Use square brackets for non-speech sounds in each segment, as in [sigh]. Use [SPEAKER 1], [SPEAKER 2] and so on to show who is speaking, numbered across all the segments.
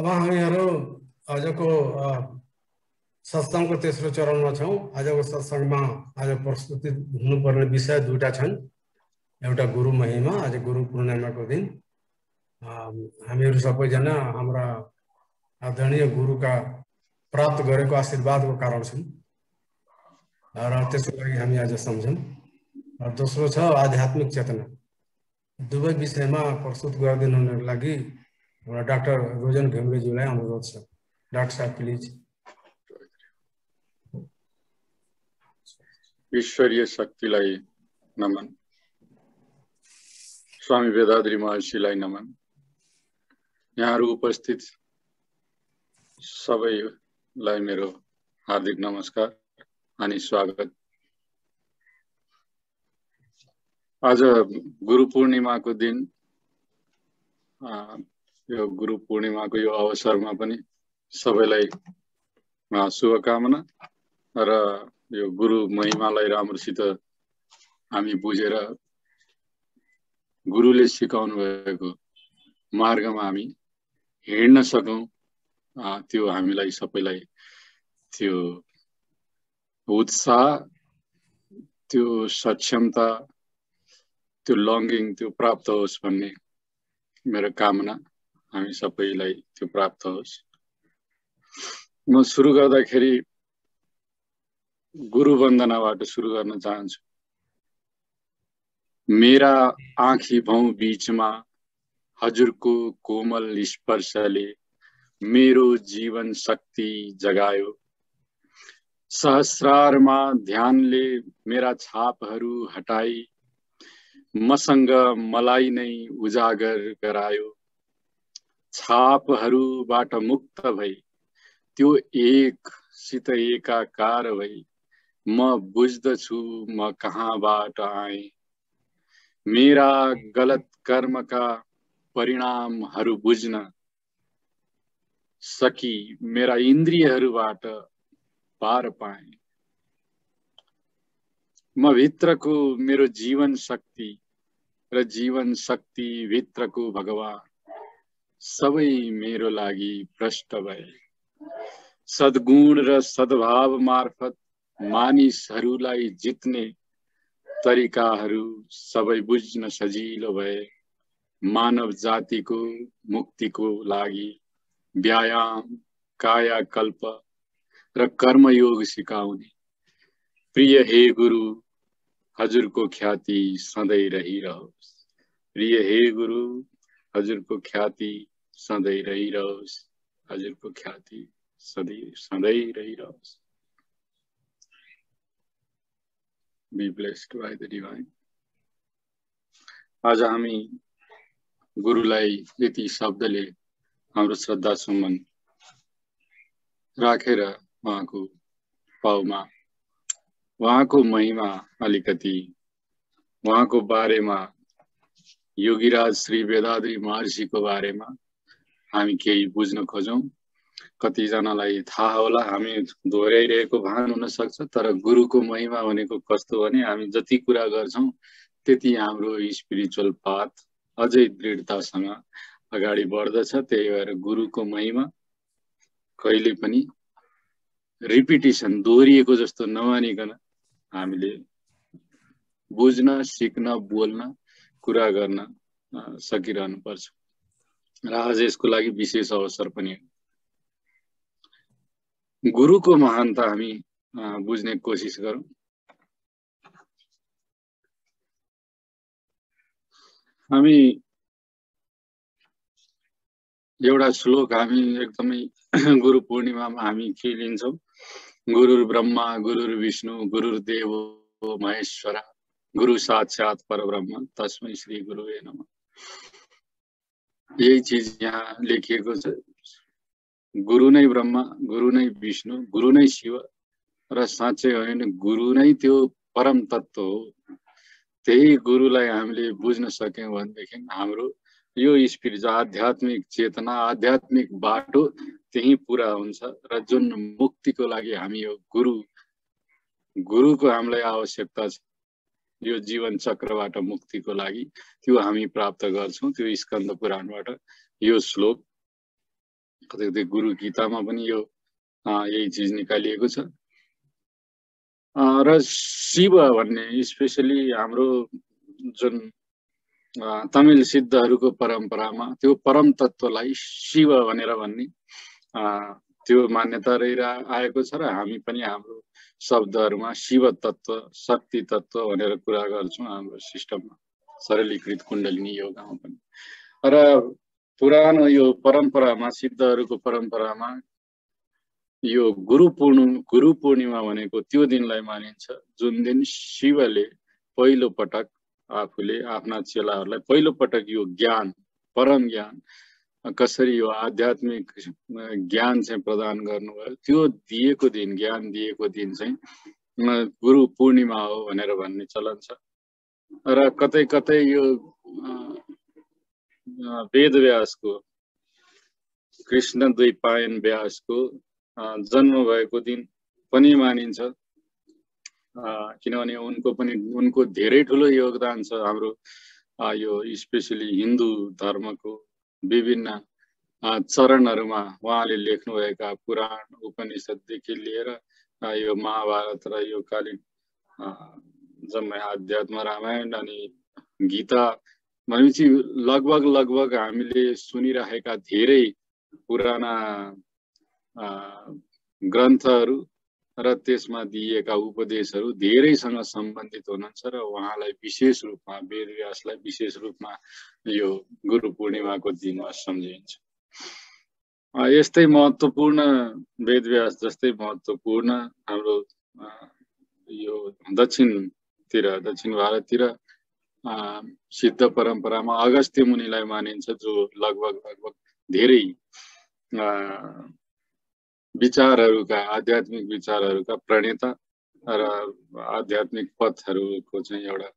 [SPEAKER 1] अब हामीहरू आजको सत्सङ्गको तेस्रो चरणमा छौँ। आजको सत्सङ्गमा आज प्रस्तुति हुनुपर्ने विषय छन्। एउटा गुरु महिमा, आज गुरु पूर्णिमाको दिन। हामीहरू सबैजना हाम्रा आदरणीय गुरुका प्राप्त गरेको आशीर्वादको कारण छौँ। हामी आज सम्झौँ। र दोस्रो छ आध्यात्मिक चेतना। दुवै विषयमा प्रस्तुत गरिदिनुको लागि एउटा डाक्टर रोजन घिम्रेज्यूलाई अनुरोध छ डाक्टर साहब प्लिज
[SPEAKER 2] ईश्वरीय शक्तिलाई नमन। स्वामी वेदाद्री महर्षिलाई नमन। यहाँहरू उपस्थित सबैलाई मेरो हार्दिक नमस्कार अनि स्वागत। आज गुरु पूर्णिमाको दिन यो गुरु पूर्णिमाको यो अवसरमा पनि सबैलाई शुभकामना र यो गुरु महिमालाई राम्रोसित हामी बुझेर गुरुले सिकाउनु भएको मार्गमा हामी हिँड्न सकौँ। त्यो हामीलाई सबैलाई त्यो उत्साह त्यो सक्षमता त्यो लङ्गिङ त्यो प्राप्त होस् भन्ने मेरो कामना। हामी सबैलाई त्यो प्राप्त होस्। म सुरु गर्दाखेरि गुरु वन्दनाबाट सुरु गर्न चाहन्छु। मेरा आँखी भाउ बिचमा हजुरको कोमल स्पर्शले मेरो जीवन शक्ति जगायो। सहस्रारमा ध्यानले मेरा छापहरू हटाई मसँग मलाई नै उजागर गरायो। छापहरूबाट मुक्त भई। त्यो एकसित एकाकार भई। म बुझ्दछु, म कहाँबाट आएँ? मेरा गलत कर्मका परिणामहरू बुझ्न सकी मेरा इन्द्रियहरूबाट पार पाएँ। म भित्रको मेरो जीवन शक्ति र जीवन शक्ति भित्रको भगवान। सबै मेरो लागि प्रष्ट भए। सद्गुण र सद्भाव मार्फत मानिसहरूलाई जित्ने तरिकाहरू सबै बुझ्न सजिलो भए। मानव जातिको मुक्तिको लागि व्यायाम कायाकल्प र कर्मयोग सिकाउने। प्रिय हे गुरु हजुरको ख्याति सधैँ रहिरहोस्। प्रिय हे गुरु हजुरको ख्याति सधैँ रहिरहोस्। हजुरको ख्याति सधैँ सधैँ रहिरहोस्। ब्लेस्ड बाई द डिभाइन आज हामी गुरुलाई यति शब्दले हाम्रो श्रद्धा सुमन राखेर उहाँको पाउमा उहाँको महिमा अलिकति उहाँको बारेमा योगीराज श्री वेदाद्री महर्षिको बारेमा हामी केही बुझ्न खोजौँ। कतिजनालाई थाहा होला हामी दोहोऱ्याइरहेको भान हुन सक्छ तर गुरुको महिमा भनेको कस्तो भने हामी जति कुरा गर्छौँ त्यति हाम्रो स्पिरिचुअल पाथ अझै दृढतासँग अगाडि बढ्दछ। त्यही भएर गुरुको महिमा कहिले पनि रिपिटेसन दोहोरिएको जस्तो नमानिकन हामीले बुझ्न सिक्न बोल्न कुरा गर्न सकिरहनु पर्छ र आज यसको लागि विशेष अवसर पनि हो। गुरुको महानता हामी बुझ्ने कोसिस गरौँ। हामी एउटा श्लोक हामी एकदमै [clears throat] गुरु पूर्णिमामा हामी के लिन्छौँ गुरुर ब्रह्मा गुरुर विष्णु गुरुर देव महेश्वर गुरु साक्षात परब्रह्म तस्मै श्री गुरु नम। यही चिज यहाँ लेखिएको छ। गुरु नै ब्रह्मा गुरु नै विष्णु गुरु नै शिव र साँच्चै होइन गुरु नै त्यो परम तत्व हो। त्यही गुरुलाई हामीले बुझ्न सक्यौँ भनेदेखि हाम्रो यो स्पिरिट आध्यात्मिक चेतना आध्यात्मिक बाटो त्यही पुरा हुन्छ र जुन मुक्तिको लागि हामी यो गुरु गुरुको हामीलाई आवश्यकता छ। यो जीवन चक्रबाट मुक्तिको लागि त्यो हामी प्राप्त गर्छौँ त्यो स्कन्द पुराणबाट। यो श्लोक कतै कतै गुरु गीतामा पनि यो यही चिज निकालिएको छ। र शिव भन्ने स्पेसली हाम्रो जुन तमिल सिद्धहरूको परम्परामा त्यो परम तत्त्वलाई शिव भनेर भन्ने त्यो मान्यता रहिरह आएको छ र हामी पनि हाम्रो शब्दहरूमा शिव तत्त्व शक्ति तत्त्व भनेर कुरा गर्छौँ हाम्रो सिस्टममा सरलीकृत कुण्डलिनी योगामा पनि। र पुरानो यो परम्परामा सिद्धहरूको परम्परामा यो गुरु पूर्णि गुरु पूर्णिमा भनेको त्यो दिनलाई मानिन्छ जुन दिन शिवले पहिलो पटक आफूले आफ्ना चेलाहरूलाई पहिलो पटक यो ज्ञान परम ज्ञान कसरी यो आध्यात्मिक ज्ञान चाहिँ प्रदान गर्नुभयो त्यो दिएको दिन ज्ञान दिएको दिन चाहिँ गुरु पूर्णिमा हो भनेर भन्ने चलन छ। र कतै कतै यो वेदव्यासको कृष्ण द्वैपायन व्यासको जन्म भएको दिन पनि मानिन्छ। किनभने उनको पनि उनको धेरै ठुलो योगदान छ हाम्रो यो स्पेसली हिन्दू धर्मको। विभिन्न चरणहरूमा उहाँले लेख्नुभएका पुराण उपनिषददेखि लिएर यो महाभारत र यो कालीन जम्मै आध्यात्म रामायण अनि गीता भनेपछि लगभग लगभग हामीले सुनिरहेका धेरै पुराना ग्रन्थहरू र त्यसमा दिइएका उपदेशहरू धेरैसँग सम्बन्धित हुनुहुन्छ र उहाँलाई विशेष रूपमा वेदव्यासलाई विशेष रूपमा यो गुरु पूर्णिमाको दिनमा सम्झिन्छ। यस्तै महत्त्वपूर्ण वेदव्यास जस्तै महत्त्वपूर्ण हाम्रो यो दक्षिणतिर दक्षिण भारततिर सिद्ध परम्परामा अगस्त्य मुनिलाई मानिन्छ जो लगभग लगभग धेरै विचारहरूका आध्यात्मिक विचारहरूका प्रणेता र आध्यात्मिक पथहरूको चाहिँ एउटा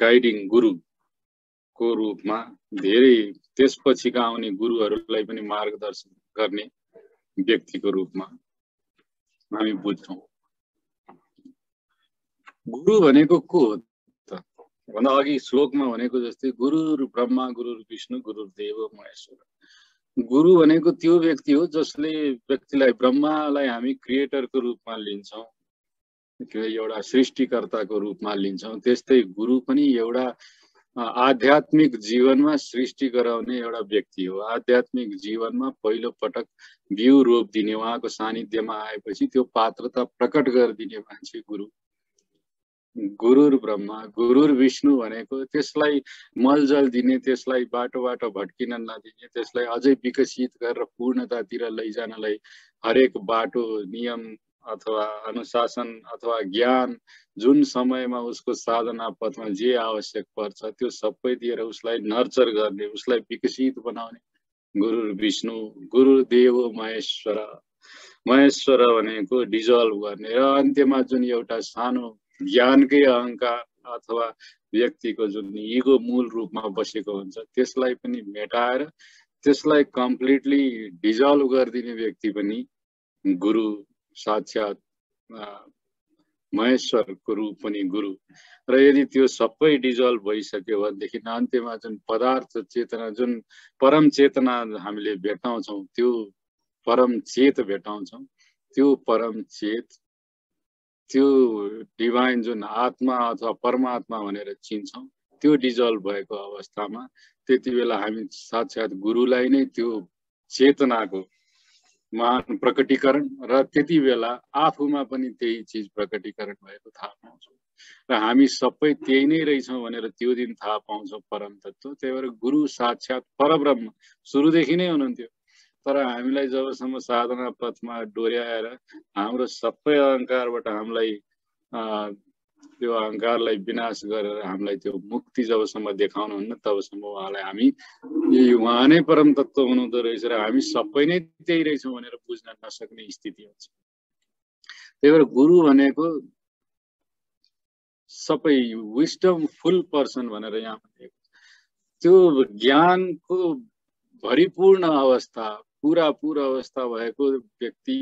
[SPEAKER 2] गाइडिङ गुरुको रूपमा धेरै त्यसपछिका आउने गुरुहरूलाई पनि मार्गदर्शन गर्ने व्यक्तिको रूपमा हामी बुझ्छौँ। गुरु भनेको को हो त? भन्दा अघि श्लोकमा भनेको जस्तै गुरु ब्रह्मा गुरु विष्णु गुरु देव महेश्वर। गुरु भनेको त्यो व्यक्ति हो जसले व्यक्तिलाई ब्रह्मालाई हामी क्रिएटरको रूपमा लिन्छौँ एउटा सृष्टिकर्ताको रूपमा लिन्छौँ। त्यस्तै गुरु पनि एउटा आध्यात्मिक जीवनमा सृष्टि गराउने एउटा व्यक्ति हो। आध्यात्मिक जीवनमा पहिलो पटक बिउ रोप दिने उहाँको सानिध्यमा आएपछि त्यो पात्रता प्रकट गरिदिने मान्छे गुरु। गुरुर ब्रह्मा गुरुर विष्णु भनेको त्यसलाई मलजल दिने त्यसलाई बाटो बाटो भट्किन नदिने त्यसलाई अझै विकसित गरेर पूर्णतातिर लैजानलाई हरेक बाटो नियम अथवा अनुशासन अथवा ज्ञान जुन समयमा उसको साधना पथमा जे आवश्यक पर्छ त्यो सबै दिएर उसलाई नर्चर गर्ने उसलाई विकसित बनाउने गुरु विष्णु गुरुदेव महेश्वर। महेश्वर भनेको डिजल्भ गर्ने र अन्त्यमा जुन एउटा सानो ज्ञानकै अहङ्कार अथवा व्यक्तिको जुन इगो मूल रूपमा बसेको हुन्छ त्यसलाई पनि मेटाएर त्यसलाई कम्प्लिटली डिजल्भ गरिदिने व्यक्ति पनि गुरु साक्षात् महेश्वरको रूप पनि गुरु। र यदि त्यो सबै डिजल्भ भइसक्यो भनेदेखि अन्त्यमा जुन पदार्थ चेतना जुन परम चेतना हामीले भेटाउँछौँ त्यो परम चेत भेटाउँछौँ त्यो परम चेत त्यो डिभाइन जुन आत्मा अथवा परमात्मा भनेर चिन्छौँ त्यो डिजल्भ भएको अवस्थामा त्यति बेला हामी साक्षात् गुरुलाई नै त्यो चेतनाको महान प्रकटीकरण र त्यति बेला आफूमा पनि त्यही चिज प्रकटीकरण भएको थाहा पाउँछौँ। र हामी सबै त्यही नै रहेछौँ भनेर त्यो दिन थाहा पाउँछौँ परम तत्व त्यही भएर गुरु साक्षात् परब्रह्म सुरुदेखि नै हुनुहुन्थ्यो। तर हामीलाई जबसम्म साधना पथमा डोर्याएर हाम्रो सबै अहङ्कारबाट हामीलाई त्यो अहङ्कारलाई विनाश गरेर हामीलाई त्यो मुक्ति जबसम्म देखाउनुहुन्न तबसम्म उहाँलाई हामी उहाँ नै परम तत्व हुनुहुँदो रहेछ र हामी सबै नै त्यही रहेछौँ भनेर बुझ्न नसक्ने स्थिति हुन्छ। त्यही भएर गुरु भनेको सबै विस्टम फुल पर्सन भनेर यहाँ भनिएको त्यो ज्ञानको भरिपूर्ण अवस्था पुरा पुरा अवस्था भएको व्यक्ति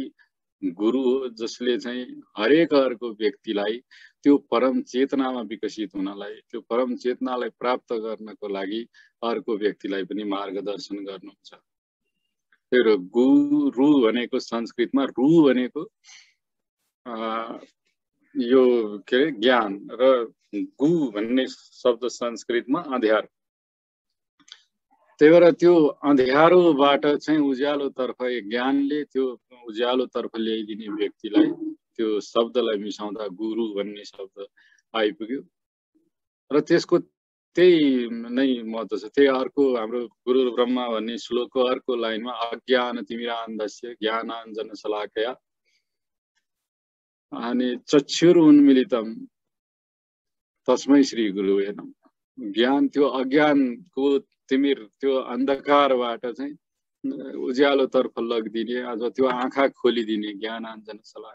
[SPEAKER 2] गुरु हो जसले चाहिँ हरेक अर्को व्यक्तिलाई त्यो परम चेतनामा विकसित हुनलाई त्यो परम चेतनालाई प्राप्त गर्नको लागि अर्को व्यक्तिलाई पनि मार्गदर्शन गर्नुहुन्छ। त्यही गु रु भनेको संस्कृतमा रु भनेको यो के अरे ज्ञान र गु भन्ने शब्द संस्कृतमा अँध्यारो त्यही भएर त्यो अँध्यारोबाट चाहिँ उज्यालोतर्फ ज्ञानले त्यो उज्यालोतर्फ ल्याइदिने व्यक्तिलाई त्यो शब्दलाई मिसाउँदा गुरु भन्ने शब्द आइपुग्यो। र त्यसको त्यही नै महत्त्व छ। त्यही अर्को हाम्रो गुरु ब्रह्मा भन्ने श्लोकको अर्को लाइनमा अज्ञान तिमिरान्धस्य ज्ञानाञ्जन शलाकया अनि चक्षुर उन्मिलितम तस्मै श्री गुरु हेर्नु ज्ञान त्यो अज्ञानको तिमिर त्यो अन्धकारबाट चाहिँ उज्यालोतर्फ लगिदिने अथवा त्यो आँखा खोलिदिने ज्ञान आञ्जन सलाह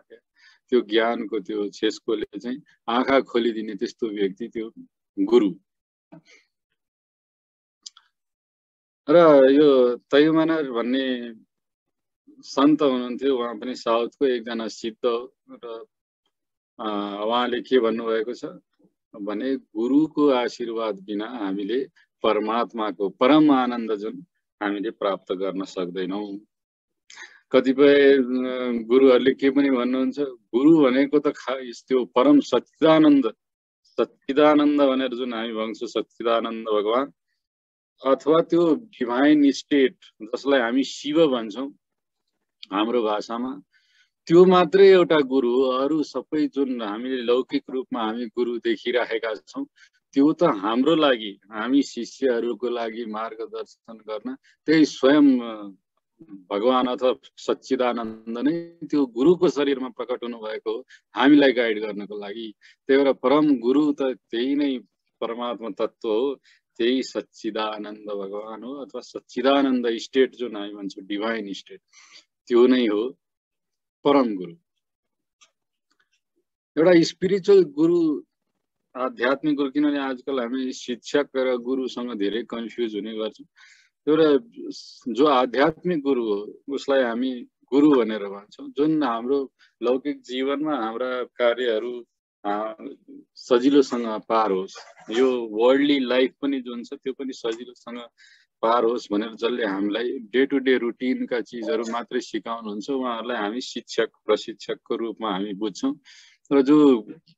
[SPEAKER 2] त्यो ज्ञानको त्यो छेस्कोले चाहिँ आँखा खोलिदिने त्यस्तो व्यक्ति त्यो गुरु। र यो तयुमानर भन्ने सन्त हुनुहुन्थ्यो उहाँ पनि साउथको एकजना सिद्ध र उहाँले के भन्नुभएको छ भने गुरुको आशीर्वाद बिना हामीले परमात्माको परम आनन्द जुन हामीले प्राप्त गर्न सक्दैनौँ। कतिपय गुरुहरूले के पनि भन्नुहुन्छ गुरु भनेको त खा त्यो परम सच्चिदानन्द सच्चिदानन्द भनेर जुन हामी भन्छौँ सच्चिदानन्द भगवान्। अथवा त्यो डिभाइन स्टेट जसलाई हामी शिव भन्छौँ हाम्रो भाषामा त्यो मात्रै एउटा गुरु हो। अरू सबै जुन हामीले लौकिक रूपमा हामी गुरु देखिराखेका छौँ त्यो त हाम्रो लागि हामी शिष्यहरूको लागि मार्गदर्शन गर्न त्यही स्वयं भगवान् अथवा सच्चिदानन्द नै त्यो गुरुको शरीरमा प्रकट हुनुभएको हो हामीलाई गाइड गर्नको लागि। त्यही भएर परम गुरु त त्यही नै परमात्मा तत्व हो त्यही सच्चिदानन्द भगवान् हो अथवा सच्चिदानन्द स्टेट जुन हामी भन्छौँ डिभाइन स्टेट त्यो नै हो परम गुरु। एउटा स्पिरिचुअल गुरु आध्यात्मिक गुरु किनभने आजकल हामी शिक्षक र गुरुसँग धेरै कन्फ्युज हुने गर्छौँ। एउटा जो आध्यात्मिक गुरु हो उसलाई हामी गुरु भनेर भन्छौँ। जुन हाम्रो लौकिक जीवनमा हाम्रा कार्यहरू सजिलोसँग पार होस् यो वर्ल्डली लाइफ पनि जुन छ त्यो पनि सजिलोसँग पार होस् भनेर जसले हामीलाई डे टु डे रुटिनका चिजहरू मात्रै सिकाउनुहुन्छ उहाँहरूलाई हामी शिक्षक प्रशिक्षकको रूपमा हामी बुझ्छौँ। र जो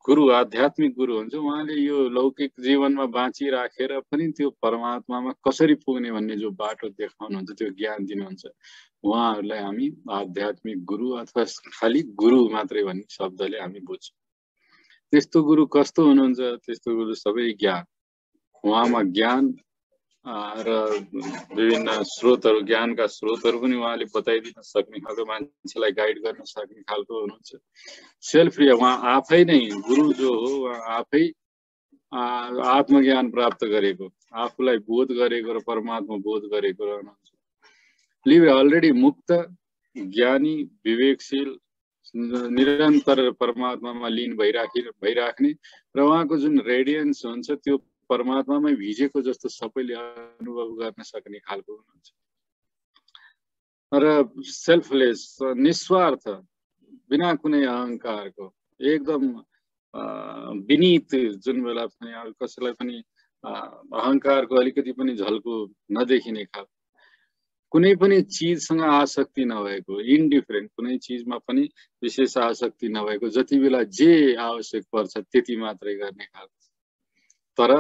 [SPEAKER 2] गुरु आध्यात्मिक गुरु हुन्छ उहाँले यो लौकिक जीवनमा बाँचिराखेर पनि त्यो परमात्मामा कसरी पुग्ने भन्ने जो बाटो देखाउनुहुन्छ त्यो ज्ञान दिनुहुन्छ उहाँहरूलाई हामी आध्यात्मिक गुरु अथवा खालि गुरु मात्रै भन्ने शब्दले हामी बुझ्छौँ। त्यस्तो गुरु कस्तो हुनुहुन्छ त्यस्तो गुरु सबै ज्ञान। उहाँमा ज्ञान र विभिन्न स्रोतहरू ज्ञानका स्रोतहरू पनि उहाँले बताइदिन सक्ने खालको मान्छेलाई गाइड गर्न सक्ने खालको हुनुहुन्छ। सेल्फ उहाँ आफै नै गुरु जो हो उहाँ आफै आत्मज्ञान प्राप्त गरेको आफूलाई बोध गरेको र परमात्मा बोध गरेको रहनुहुन्छ। लिभ अलरेडी मुक्त ज्ञानी विवेकशील निरन्तर परमात्मामा लिन भइराखि भइराख्ने र उहाँको जुन रेडियन्स हुन्छ त्यो परमात्मामै भिजेको जस्तो सबैले अनुभव गर्न सक्ने खालको हुनुहुन्छ। र सेल्फलेस निस्वार्थ बिना कुनै अहङ्कारको एकदम विनित जुन बेला पनि कसैलाई पनि अहङ्कारको अलिकति पनि झल्को नदेखिने खालको कुनै पनि चिजसँग आसक्ति नभएको इन्डिफरेन्ट कुनै चिजमा पनि विशेष आसक्ति नभएको जति बेला जे आवश्यक पर्छ त्यति मात्रै गर्ने खालको। तर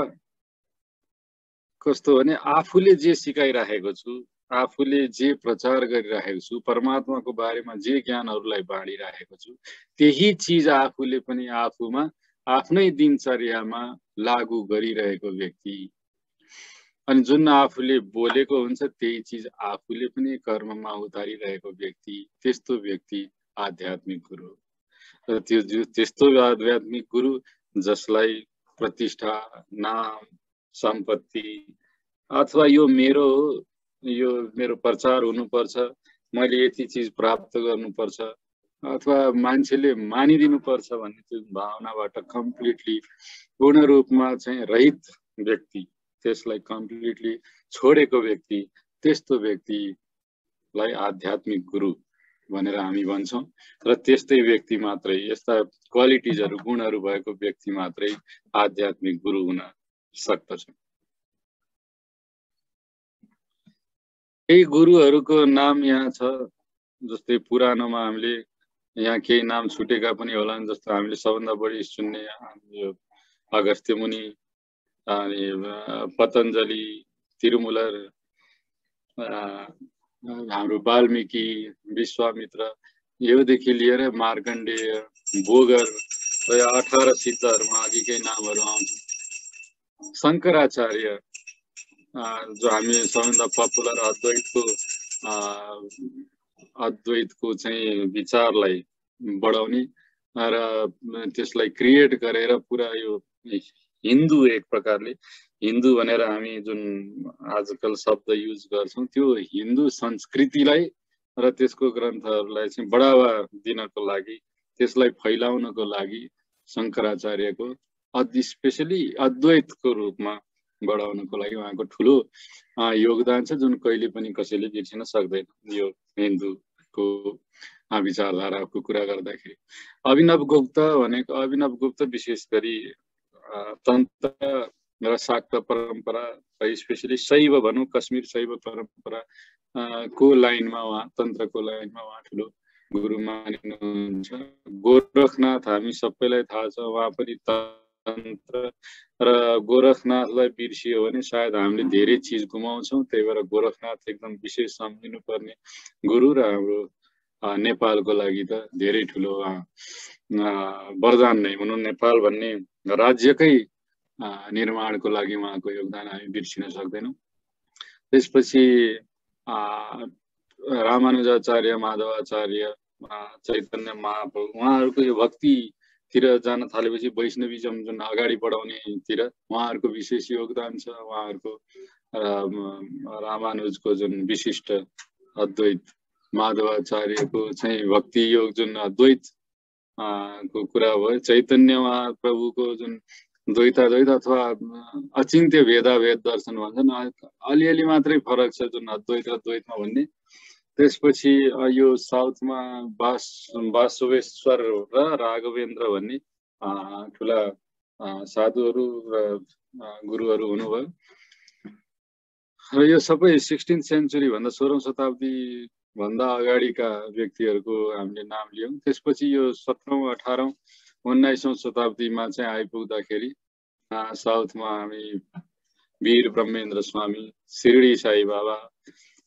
[SPEAKER 2] कस्तो भने आफूले जे सिकाइराखेको छु आफूले जे प्रचार गरिराखेको छु परमात्माको बारेमा जे ज्ञानहरूलाई बाँडिराखेको छु त्यही चिज आफूले पनि आफूमा आफ्नै दिनचर्यामा लागू गरिरहेको व्यक्ति। अनि जुन आफूले बोलेको हुन्छ त्यही चिज आफूले पनि कर्ममा उतारिरहेको व्यक्ति त्यस्तो व्यक्ति आध्यात्मिक गुरु र त्यो त्यस्तो आध्यात्मिक गुरु जसलाई प्रतिष्ठा नाम सम्पत्ति अथवा यो मेरो यो मेरो प्रचार हुनुपर्छ मैले यति चिज प्राप्त गर्नुपर्छ अथवा मान्छेले मानिदिनुपर्छ भन्ने त्यो भावनाबाट कम्प्लिटली पूर्ण रूपमा चाहिँ रहित व्यक्ति त्यसलाई कम्प्लिटली छोडेको व्यक्ति त्यस्तो व्यक्तिलाई आध्यात्मिक गुरु भनेर हामी भन्छौँ र त्यस्तै व्यक्ति मात्रै यस्ता क्वालिटिजहरू गुणहरू भएको व्यक्ति मात्रै आध्यात्मिक गुरु हुन सक्दछ। केही गुरुहरूको नाम यहाँ छ जस्तै पुरानोमा हामीले यहाँ केही नाम छुटेका पनि होला जस्तो हामीले सबभन्दा बढी सुन्ने यो अगस्त्य मुनि अनि पतञ्जली तिरुमुलर हाम्रो वाल्मिकी विश्वामित्र योदेखि लिएर मार्कण्डेय बोगर र अठार सिद्धहरूमा अघि केही नामहरू आउँछ शङ्कराचार्य जो हामी सबैभन्दा पपुलर अद्वैतको अद्वैतको चाहिँ विचारलाई बढाउने र त्यसलाई क्रिएट गरेर पुरा यो हिन्दू एक प्रकारले हिन्दू भनेर हामी जुन आजकल शब्द युज गर्छौँ त्यो हिन्दू संस्कृतिलाई र त्यसको ग्रन्थहरूलाई चाहिँ बढावा दिनको लागि त्यसलाई फैलाउनको लागि शङ्कराचार्यको अति स्पेसली अद्वैतको रूपमा बढाउनको लागि उहाँको ठुलो योगदान छ जुन कहिले पनि कसैले बिर्सिन सक्दैन यो हिन्दूको विचारधाराको कुरा गर्दाखेरि। अभिनव गुप्त भनेको अभिनव गुप्त विशेष गरी तन्त्र र शाक्त परम्परा स्पेसली शैव भनौँ कश्मीर शैव परम्परा को लाइनमा उहाँ तन्त्रको लाइनमा उहाँ ठुलो गुरु मानिनुहुन्छ गोरखनाथ हामी सबैलाई थाहा छ उहाँ पनि तन्त्र र गोरखनाथलाई बिर्सियो भने सायद हामीले धेरै चिज गुमाउँछौँ। त्यही भएर गोरखनाथ एकदम विशेष सम्झिनु पर्ने गुरु र हाम्रो नेपालको लागि त धेरै ठुलो वरदान नै भनौँ नेपाल भन्ने राज्यकै निर्माणको लागि उहाँको योगदान हामी बिर्सिन सक्दैनौँ त्यसपछि रामानुजाचार्य माधवाचार्य चैतन्य महाप्रभु उहाँहरूको यो भक्तितिर जान थालेपछि वैष्णविजम जुन अगाडि बढाउनेतिर उहाँहरूको विशेष योगदान छ उहाँहरूको रामानुजको जुन विशिष्ट अद्वैत माधवाचार्यको चाहिँ भक्ति योग जुन अद्वैत को कुरा भयो चैतन्य महाप्रभुको जुन द्वैताद्वैत अथवा अचिन्त्य भेदाभेद दर्शन भन्छन्। अलिअलि मात्रै फरक छ जुन अद्वैत र द्वैतमा भन्ने। त्यसपछि यो साउथमा बास वासुवेश्वर र राघवेन्द्र भन्ने ठुला साधुहरू र गुरुहरू हुनुभयो। र यो सबै सिक्सटिन सेन्चुरीभन्दा सोह्रौँ शताब्दी भन्दा अगाडिका व्यक्तिहरूको हामीले नाम लियौँ। त्यसपछि यो सत्रौँ अठारौँ उन्नाइसौँ शताब्दीमा चाहिँ आइपुग्दाखेरि साउथमा हामी वीर ब्रह्मेन्द्र स्वामी शिरडी साई बाबा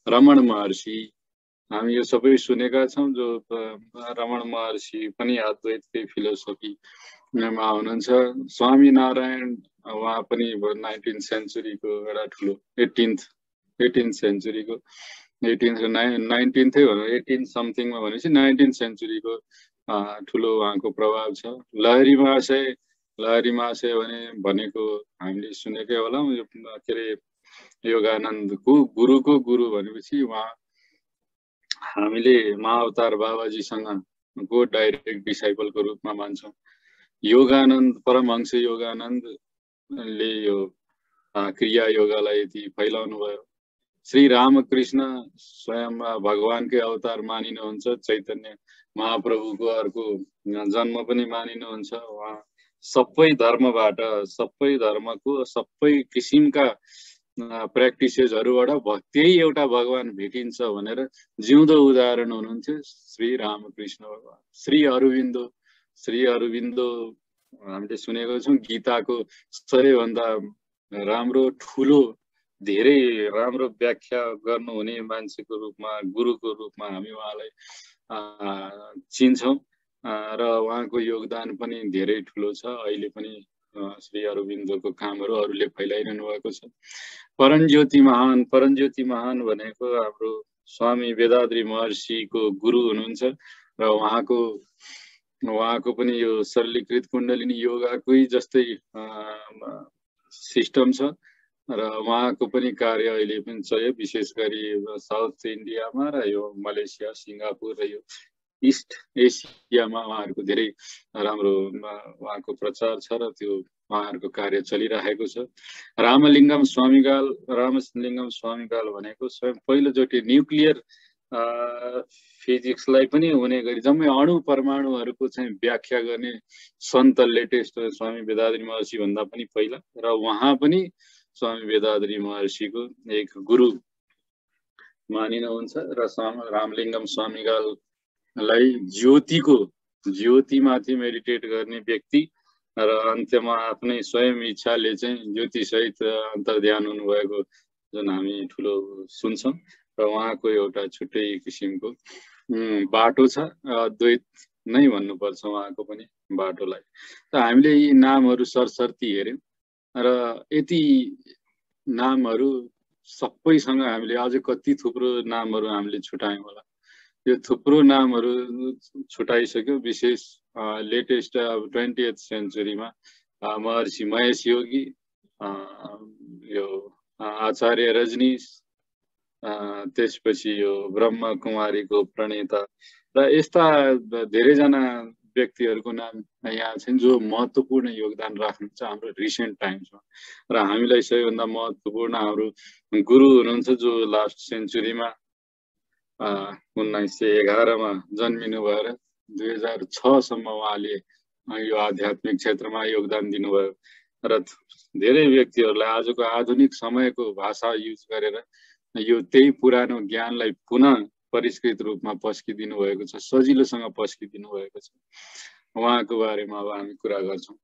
[SPEAKER 2] रमण महर्षि हामी यो सबै सुनेका छौँ जो रमण महर्षि पनि अद्वैतकै फिलोसफीमा हुनुहुन्छ स्वामीनारायण उहाँ पनि नाइन्टिन सेन्चुरीको एउटा ठुलो एटिन्थ एटिन्थ सेन्चुरीको एटिन्थ नाइन नाइन्टिन्थै भनौँ एटिन समथिङमा भनेपछि नाइन्टिन सेन्चुरीको ठुलो उहाँको प्रभाव छ। लहरी महाशय लहरी महाशय भने भनेको हामीले सुनेकै होला के अरे योगानन्दको गुरुको गुरु भनेपछि उहाँ हामीले महाअवतार बाबाजीसँग गो डाइरेक्ट डिसाइपलको रूपमा मान्छौँ। योगानन्द परमहंस योगानन्दले यो क्रिया योगालाई यति फैलाउनु भयो श्री रामकृष्ण स्वयं भगवानकै अवतार मानिनुहुन्छ चैतन्य महाप्रभुको अर्को जन्म पनि मानिनुहुन्छ। उहाँ सबै धर्मबाट सबै धर्मको सबै किसिमका प्र्याक्टिसेसहरूबाट त्यही एउटा भगवान् भेटिन्छ भनेर जिउँदो उदाहरण हुनुहुन्थ्यो। श्री रामकृष्ण भगवान् श्री अरविन्दो श्री अरविन्दो हामीले सुनेको छौँ गीताको सबैभन्दा राम्रो ठुलो धेरै राम्रो व्याख्या गर्नुहुने मान्छेको रूपमा गुरुको रूपमा हामी उहाँलाई चिन्छौँ। र उहाँको योगदान पनि धेरै ठुलो छ। अहिले पनि श्री अरविन्दको कामहरू अरूले फैलाइरहनु भएको छ। परञ्ज्योति महान परञ्ज्योति महान भनेको हाम्रो स्वामी वेदाद्री महर्षिको गुरु हुनुहुन्छ। र उहाँको उहाँको पनि यो सरलीकृत कुण्डलिनी योगाकै जस्तै सिस्टम छ। र उहाँको पनि कार्य अहिले पनि छ विशेष गरी साउथ इन्डियामा र यो मलेसिया सिङ्गापुर र यो इस्ट एसियामा उहाँहरूको धेरै राम्रो उहाँको प्रचार छ र त्यो उहाँहरूको कार्य चलिरहेको छ। रामलिङ्गम स्वामीकाल रामलिङ्गम स्वामीकाल भनेको स्वयं पहिलोचोटि न्युक्लियर फिजिक्सलाई पनि हुने गरी जम्मै अणु परमाणुहरूको चाहिँ व्याख्या गर्ने सन्त लेटेस्ट स्वामी वेदाद्री महर्षि भन्दा पनि पहिला र उहाँ पनि स्वामी वेदाद्री महर्षिको एक गुरु मानिनुहुन्छ र रामलिङ्गम स्वामीकालाई ज्योतिको ज्योतिमाथि मेडिटेट गर्ने व्यक्ति र अन्त्यमा आफ्नै स्वयं इच्छाले चाहिँ ज्योतिसहित अन्तर्ध्यान हुनुभएको जुन हामी ठुलो सुन्छौँ र उहाँको एउटा छुट्टै किसिमको बाटो छ। द्वैत नै भन्नुपर्छ उहाँको पनि बाटोलाई। त हामीले यी नामहरू सरसर्ती हेऱ्यौँ। र यति नामहरू सबैसँग हामीले अझै कति थुप्रो नामहरू हामीले छुट्यायौँ होला। यो थुप्रो नामहरू छुट्याइसक्यो विशेष लेटेस्ट अब ट्वेन्टी एथ सेन्चुरीमा महर्षि महेश योगी यो आचार्य रजनीश त्यसपछि यो ब्रह्म कुमारीको प्रणेता र यस्ता धेरैजना व्यक्तिहरूको नाम यहाँ छन् जो महत्त्वपूर्ण योगदान राख्नुहुन्छ हाम्रो रिसेन्ट टाइम्समा र हामीलाई सबैभन्दा महत्त्वपूर्ण हाम्रो गुरु हुनुहुन्छ जो लास्ट सेन्चुरीमा उन्नाइस सय एघारमा जन्मिनु भएर दुई हजार छसम्म उहाँले यो आध्यात्मिक क्षेत्रमा योगदान दिनुभयो। र धेरै व्यक्तिहरूलाई आजको आधुनिक समयको भाषा युज गरेर यो त्यही पुरानो ज्ञानलाई पुनः परिष्कृत रूपमा पस्किदिनु भएको छ सजिलोसँग पस्किदिनु भएको छ। उहाँको बारेमा अब हामी कुरा गर्छौँ।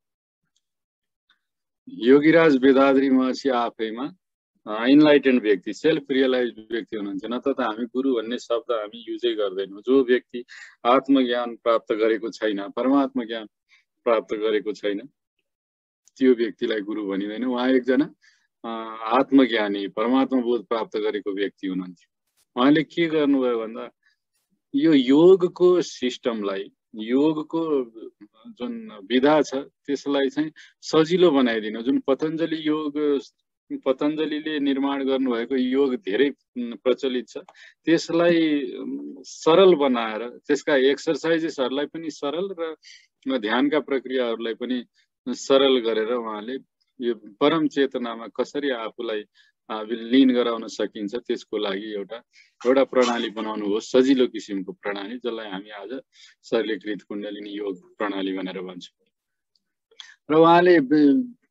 [SPEAKER 2] योगीराज वेदाद्री महर्षि आफैमा इन्लाइटेन्ड व्यक्ति सेल्फ रियलाइज व्यक्ति हुनुहुन्छ। न त हामी गुरु भन्ने शब्द हामी युजै गर्दैनौँ। जो व्यक्ति आत्मज्ञान प्राप्त गरेको छैन परमात्मा ज्ञान प्राप्त गरेको छैन त्यो व्यक्तिलाई गुरु भनिँदैन। उहाँ एकजना आत्मज्ञानी परमात्मा बोध प्राप्त गरेको व्यक्ति हुनुहुन्थ्यो। उहाँले के गर्नुभयो भन्दा यो योगको सिस्टमलाई योगको जुन विधा छ त्यसलाई चाहिँ सजिलो बनाइदिनु जुन पतञ्जलि योग पतञ्जलीले निर्माण गर्नुभएको योग धेरै प्रचलित छ त्यसलाई सरल बनाएर त्यसका एक्सर्साइजेसहरूलाई पनि सरल र ध्यानका प्रक्रियाहरूलाई पनि सरल गरेर उहाँले यो परम चेतनामा कसरी आफूलाई लिन गराउन सकिन्छ त्यसको लागि एउटा एउटा प्रणाली बनाउनु हो सजिलो किसिमको प्रणाली जसलाई हामी आज शैलीकृत कुण्डलिनी योग प्रणाली भनेर भन्छौँ। र उहाँले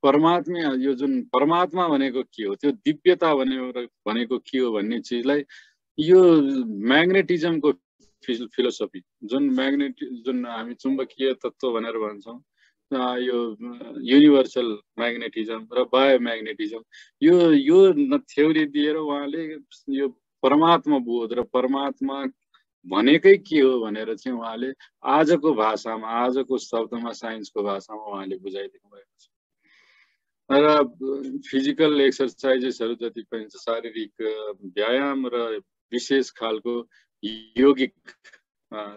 [SPEAKER 2] परमात्मा यो जुन परमात्मा भनेको के हो त्यो दिव्यता भने भनेको के हो भन्ने चिजलाई यो म्याग्नेटिजमको फिलोसफी जुन म्याग्नेटि जुन हामी चुम्बकीय तत्त्व भनेर भन्छौँ यो युनिभर्सल म्याग्नेटिजम र बायो म्याग्नेटिजम यो यो थ्योरी दिएर उहाँले यो परमात्मा बोध र परमात्मा भनेकै के हो भनेर चाहिँ उहाँले आजको भाषामा आजको शब्दमा साइन्सको भाषामा उहाँले बुझाइदिनु भएको छ। र फिजिकल एक्सर्साइजेसहरू जति पनि छ शारीरिक व्यायाम र विशेष खालको योगिक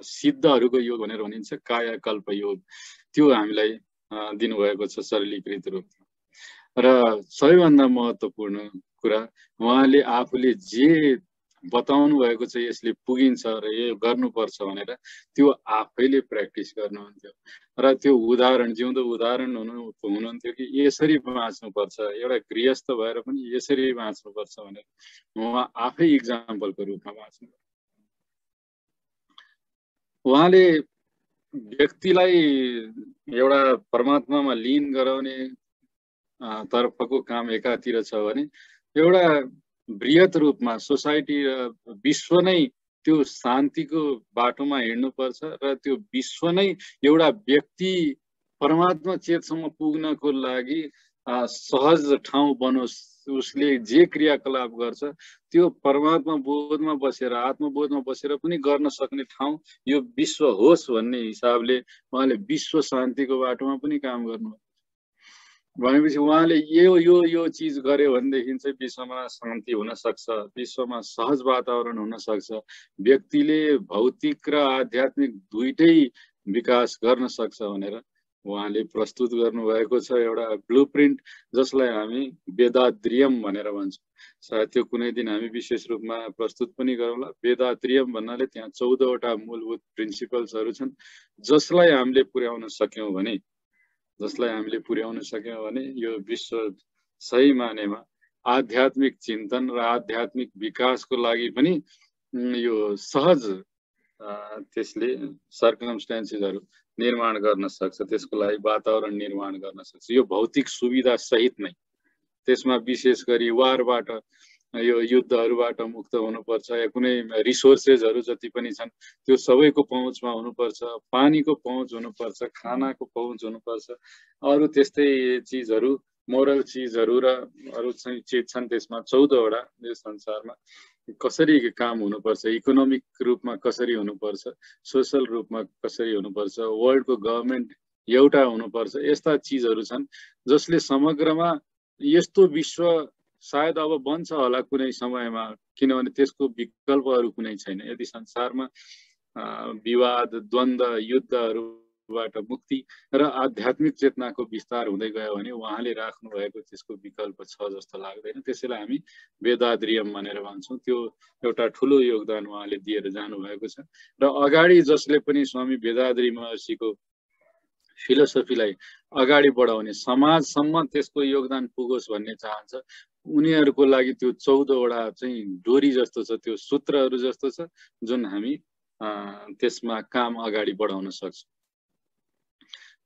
[SPEAKER 2] सिद्धहरूको योग भनेर भनिन्छ कायाकल्प योग। त्यो हामीलाई दिनुभएको छ सरलीकृत रूपमा र सबैभन्दा महत्त्वपूर्ण कुरा उहाँले आफूले जे बताउनु भएको छ यसले पुगिन्छ र यो गर्नुपर्छ भनेर त्यो आफैले प्र्याक्टिस गर्नुहुन्थ्यो। र त्यो उदाहरण जिउँदो उदाहरण हुनु हुनुहुन्थ्यो कि यसरी बाँच्नुपर्छ एउटा गृहस्थ भएर पनि यसरी बाँच्नुपर्छ भनेर उहाँ आफै इक्जाम्पलको रूपमा बाँच्नु उहाँले व्यक्तिलाई एउटा परमात्मामा लिन गराउने तर्फको काम एकातिर छ भने एउटा वृहत रूपमा सोसाइटी र विश्व नै त्यो शान्तिको बाटोमा हिँड्नुपर्छ र त्यो विश्व नै एउटा व्यक्ति परमात्मा चेतसम्म पुग्नको लागि सहज ठाउँ बनोस् उसले जे क्रियाकलाप गर्छ त्यो परमात्मा बोधमा बसेर आत्मबोधमा बसेर पनि गर्न सक्ने ठाउँ यो विश्व होस् भन्ने हिसाबले उहाँले विश्व शान्तिको बाटोमा पनि काम गर्नु भनेपछि उहाँले यो यो यो चिज गर्यो भनेदेखि चाहिँ विश्वमा शान्ति हुन सक्छ विश्वमा सहज वातावरण हुन सक्छ व्यक्तिले भौतिक र आध्यात्मिक दुइटै विकास गर्न सक्छ भनेर उहाँले प्रस्तुत गर्नुभएको छ एउटा ब्लु प्रिन्ट जसलाई हामी वेदाद्रियम भनेर भन्छौँ। सायद त्यो कुनै दिन हामी विशेष रूपमा प्रस्तुत पनि गरौँला। वेदाद्रियम भन्नाले त्यहाँ चौधवटा मूलभूत प्रिन्सिपल्सहरू छन् जसलाई हामीले पुर्याउन सक्यौँ भने जसलाई हामीले पुर्याउन सक्यौँ भने यो विश्व सही मानेमा आध्यात्मिक चिन्तन र आध्यात्मिक विकासको लागि पनि यो सहज त्यसले सर्कमस्टेन्सेसहरू निर्माण गर्न सक्छ त्यसको लागि वातावरण निर्माण गर्न सक्छ यो भौतिक सुविधा सहित नै त्यसमा विशेष गरी वारबाट यो युद्धहरूबाट मुक्त हुनुपर्छ या कुनै रिसोर्सेसहरू जति पनि छन् त्यो सबैको पहुँचमा हुनुपर्छ पानीको पहुँच हुनुपर्छ खानाको पहुँच हुनुपर्छ अरू त्यस्तै चिजहरू मोरल चिजहरू र अरू चाहिँ चिज छन् त्यसमा चौधवटा यो संसारमा। कसरी काम हुनुपर्छ? इकोनोमिक रूपमा कसरी हुनुपर्छ? सोसल रूपमा कसरी हुनुपर्छ? वर्ल्डको गभर्मेन्ट एउटा हुनुपर्छ? यस्ता चिजहरू छन् जसले समग्रमा यस्तो विश्व सायद अब बन्छ होला कुनै समयमा किनभने त्यसको विकल्पहरू कुनै छैन। यदि संसारमा विवाद द्वन्द युद्धहरूबाट मुक्ति र आध्यात्मिक चेतनाको विस्तार हुँदै गयो भने उहाँले राख्नु भएको त्यसको विकल्प छ जस्तो लाग्दैन। त्यसैलाई हामी वेदाद्रियम भनेर भन्छौँ। त्यो एउटा ठुलो योगदान उहाँले दिएर जानुभएको छ। र अगाडि जसले पनि स्वामी वेदाद्री महर्षिको फिलोसफीलाई अगाडि बढाउने समाजसम्म त्यसको योगदान पुगोस् भन्ने चाहन्छ उनीहरूको लागि त्यो चौधवटा चाहिँ डोरी जस्तो छ त्यो सूत्रहरू जस्तो छ जुन हामी त्यसमा काम अगाडि बढाउन सक्छौँ।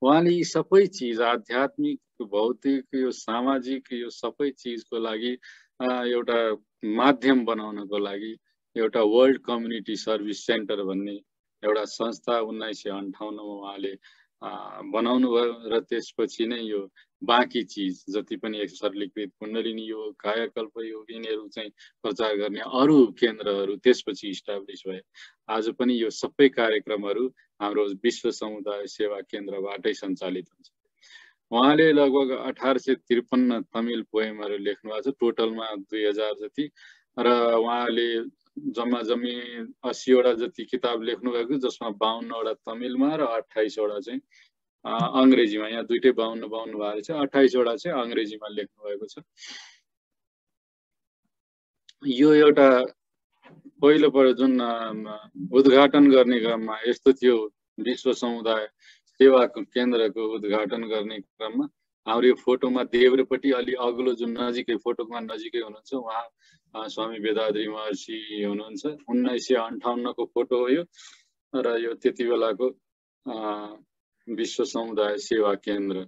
[SPEAKER 2] उहाँले यी सबै चिज आध्यात्मिक भौतिक यो सामाजिक यो सबै चिजको लागि एउटा माध्यम बनाउनको लागि एउटा वर्ल्ड कम्युनिटी सर्भिस सेन्टर भन्ने एउटा संस्था उन्नाइस सय अन्ठाउन्नमा उहाँले बनाउनु र त्यसपछि नै यो बाँकी चिज जति पनि सरलीकृत कुण्डलिनी यो कायाकल्प यो यिनीहरू चाहिँ प्रचार गर्ने अरू केन्द्रहरू त्यसपछि इस्टाब्लिस भए। आज पनि यो सबै कार्यक्रमहरू हाम्रो विश्व समुदाय सेवा केन्द्रबाटै सञ्चालित हुन्छ। उहाँले लगभग अठार सय त्रिपन्न तमिल पोएमहरू लेख्नु भएको छ टोटलमा दुई हजार जति। र उहाँले जम्मा जम्मी अस्सीवटा जति किताब लेख्नुभएको जसमा बाहन्नवटा तमिलमा र अठाइसवटा चाहिँ अङ्ग्रेजीमा यहाँ दुइटै बाहुन्न बाहुन्न भएको छ अठाइसवटा चाहिँ अङ्ग्रेजीमा लेख्नुभएको छ। यो एउटा पहिलोपल्ट जुन उद्घाटन गर्ने क्रममा यस्तो थियो विश्व समुदाय सेवाको केन्द्रको उद्घाटन गर्ने क्रममा। हाम्रो यो फोटोमा देब्रेपट्टि अलि अग्लो जुन नजिकै फोटोमा नजिकै हुनुहुन्छ उहाँ स्वामी वेदाद्री महर्षि हुनुहुन्छ। उन्नाइस सय अन्ठाउन्नको फोटो हो यो। र यो त्यति बेलाको विश्व समुदाय सेवा केन्द्र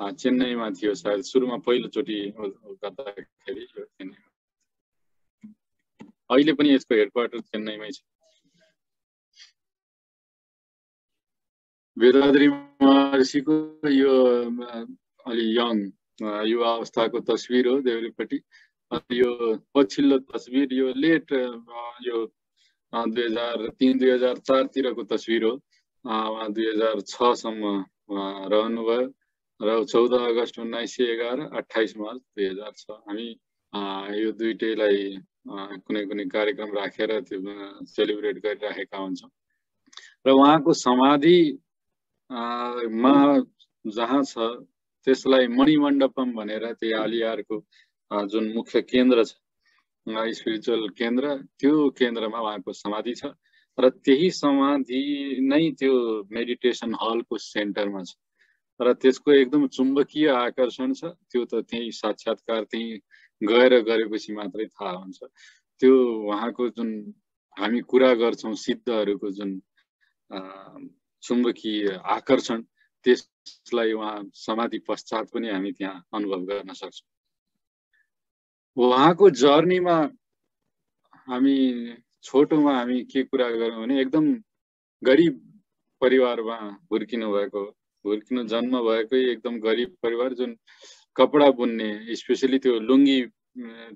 [SPEAKER 2] चेन्नईमा थियो सायद। सुरुमा पहिलोचोटि गर्दाखेरि यो अहिले पनि यसको हेडक्वार्टर चेन्नईमै छ। वेदाद्री महर्षिको यो अलि यङ युवा अवस्थाको तस्विर हो देउरीपट्टि यो पछिल्लो तस्विर यो लेट यो दुई हजार तिन दुई हजार चारतिरको तस्विर हो। दुई हजार छसम्म रहनुभयो र चौध अगस्त उन्नाइस सय एघार अठाइस मार्च दुई हजार छ। हामी यो दुइटैलाई कुनै कुनै कार्यक्रम राखेर त्यो सेलिब्रेट गरिराखेका हुन्छौँ। र उहाँको समाधि मा जहाँ छ त्यसलाई मणिमण्डपम भनेर त्यही आलियारको जुन मुख्य केन्द्र छ स्पिरिचुअल केन्द्र त्यो केन्द्रमा उहाँको समाधि छ। र त्यही समाधि नै त्यो मेडिटेसन हलको सेन्टरमा छ। र त्यसको एकदम चुम्बकीय आकर्षण छ। त्यो त त्यही साक्षात्कार त्यहीँ गएर गरेपछि मात्रै थाहा हुन्छ। त्यो उहाँको जुन हामी कुरा गर्छौँ सिद्धहरूको जुन चुम्बकीय आकर्षण त्यसलाई उहाँ समाधि पश्चात पनि हामी त्यहाँ अनुभव गर्न सक्छौँ। उहाँको जर्नीमा हामी छोटोमा हामी के कुरा गरौँ भने एकदम गरिब परिवारमा हुर्किनु भएको हुर्किनु जन्म भएकै एकदम गरिब परिवार जुन कपडा बुन्ने स्पेसली त्यो लुङ्गी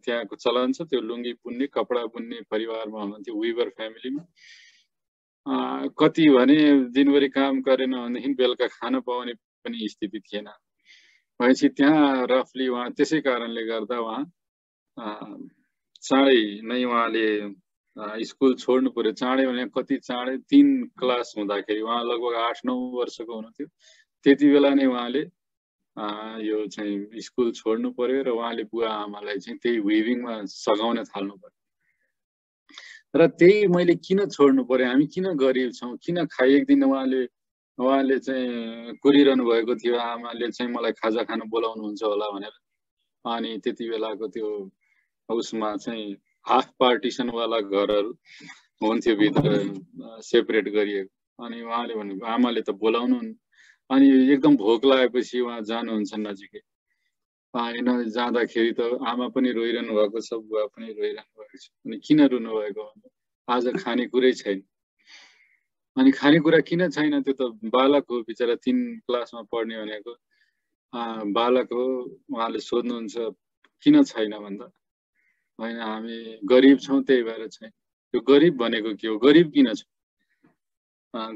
[SPEAKER 2] त्यहाँको चलन छ त्यो लुङ्गी बुन्ने कपडा बुन्ने परिवारमा हुनुहुन्थ्यो विबर फ्यामिलीमा कति भने दिनभरि काम गरेन भनेदेखि बेलुका खान पाउने पनि स्थिति थिएन। भनेपछि त्यहाँ रफली उहाँ त्यसै कारणले गर्दा उहाँ चाँडै नै उहाँले स्कुल छोड्नु पर्यो चाँडै भने कति चाँडै तिन क्लास हुँदाखेरि उहाँ लगभग आठ नौ वर्षको हुनुहुन्थ्यो त्यति बेला नै उहाँले यो चाहिँ स्कुल छोड्नु पर्यो र उहाँले बुवा आमालाई चाहिँ त्यही विभिङमा सघाउन थाल्नु पर्यो र त्यही मैले किन छोड्नु पर्यो हामी किन गरिब छौँ किन खाइ एक दिन उहाँले उहाँले चाहिँ कुरिरहनु भएको थियो आमाले चाहिँ मलाई खाजा खान बोलाउनुहुन्छ होला भनेर अनि त्यति बेलाको त्यो उसमा चाहिँ हाफ पार्टिसनवाला घरहरू हुन्थ्यो भित्र सेपरेट गरिएको। अनि उहाँले भनेको आमाले त बोलाउनु अनि एकदम भोक लागेपछि उहाँ जानुहुन्छ नजिकै। पाएन जाँदाखेरि त आमा पनि रोइरहनु भएको छ बुवा पनि रोइरहनु भएको छ। अनि किन रुनु भएको आज खानेकुरै छैन। अनि खानेकुरा किन छैन त्यो त बालक हो बिचरा तिन क्लासमा पढ्ने भनेको बालक हो उहाँले सोध्नुहुन्छ किन छैन भन्दा? होइन हामी गरिब छौँ त्यही भएर छैन त्यो गरिब भनेको के हो? गरिब किन छ?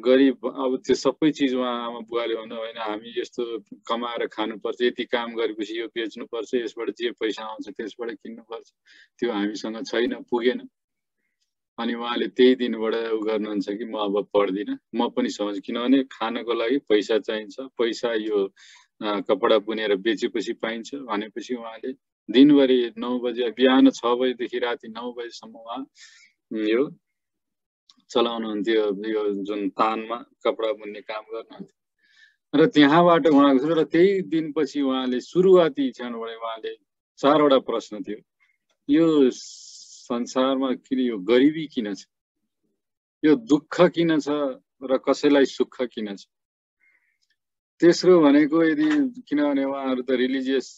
[SPEAKER 2] गरिब अब त्यो सबै चिज उहाँ आमा बुवाले भन्दा होइन हामी यस्तो कमाएर खानुपर्छ यति काम गरेपछि यो बेच्नुपर्छ यसबाट जे पैसा आउँछ त्यसबाट किन्नुपर्छ त्यो हामीसँग छैन पुगेन। अनि उहाँले त्यही दिनबाट उ गर्नुहुन्छ कि म अब पढ्दिनँ। म पनि समझ किनभने खानको लागि पैसा चाहिन्छ पैसा यो कपडा बुनेर बेचेपछि पाइन्छ भनेपछि उहाँले दिनभरि नौ बजे बिहान छ बजीदेखि राति नौ बजीसम्म उहाँ यो चलाउनुहुन्थ्यो यो जुन तानमा कपडा बुन्ने काम गर्नुहुन्थ्यो। र त्यहाँबाट उहाँको र त्यही दिनपछि उहाँले सुरुवाती क्षणबाट उहाँले चारवटा प्रश्न थियो। यो संसारमा किन यो गरिबी किन छ? यो दुःख किन छ? र कसैलाई सुख किन छ? तेस्रो भनेको यदि किनभने उहाँहरू त रिलिजियस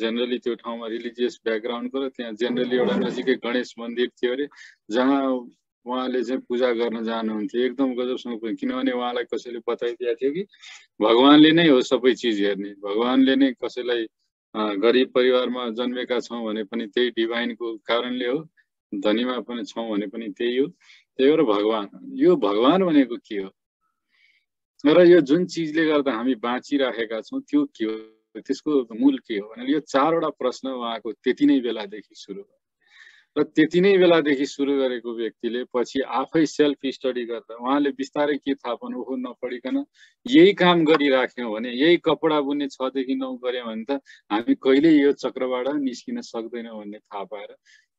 [SPEAKER 2] जेनरली त्यो ठाउँमा रिलिजियस ब्याकग्राउन्डको र त्यहाँ जेनरली एउटा नजिकै गणेश मन्दिर थियो अरे जहाँ उहाँले चाहिँ पूजा गर्न जानुहुन्थ्यो। एकदम गजबसँग किनभने उहाँलाई कसैले बताइदिएको थियो कि भगवान्ले नै हो सबै चिज हेर्ने। भगवान्ले नै कसैलाई गरिब परिवारमा जन्मेका छौँ भने पनि त्यही डिभाइनको कारणले हो। धनीमा पनि छौँ भने पनि त्यही हो। त्यही भएर भगवान्। यो भगवान् भनेको के हो? र यो जुन चिजले गर्दा हामी बाँचिराखेका छौँ त्यो के हो? त्यसको मूल के हो भने यो चारवटा प्रश्न उहाँको त्यति नै बेलादेखि सुरु भयो। र त्यति नै बेलादेखि सुरु गरेको व्यक्तिले पछि आफै सेल्फ स्टडी गर्दा उहाँले बिस्तारै के थाहा पाउनु ओहो नपढिकन यही काम गरिराख्यौँ भने यही कपडा बुन्ने छदेखि नौ गऱ्यौँ भने त हामी कहिल्यै यो चक्रबाट निस्किन सक्दैनौँ भन्ने थाहा पाएर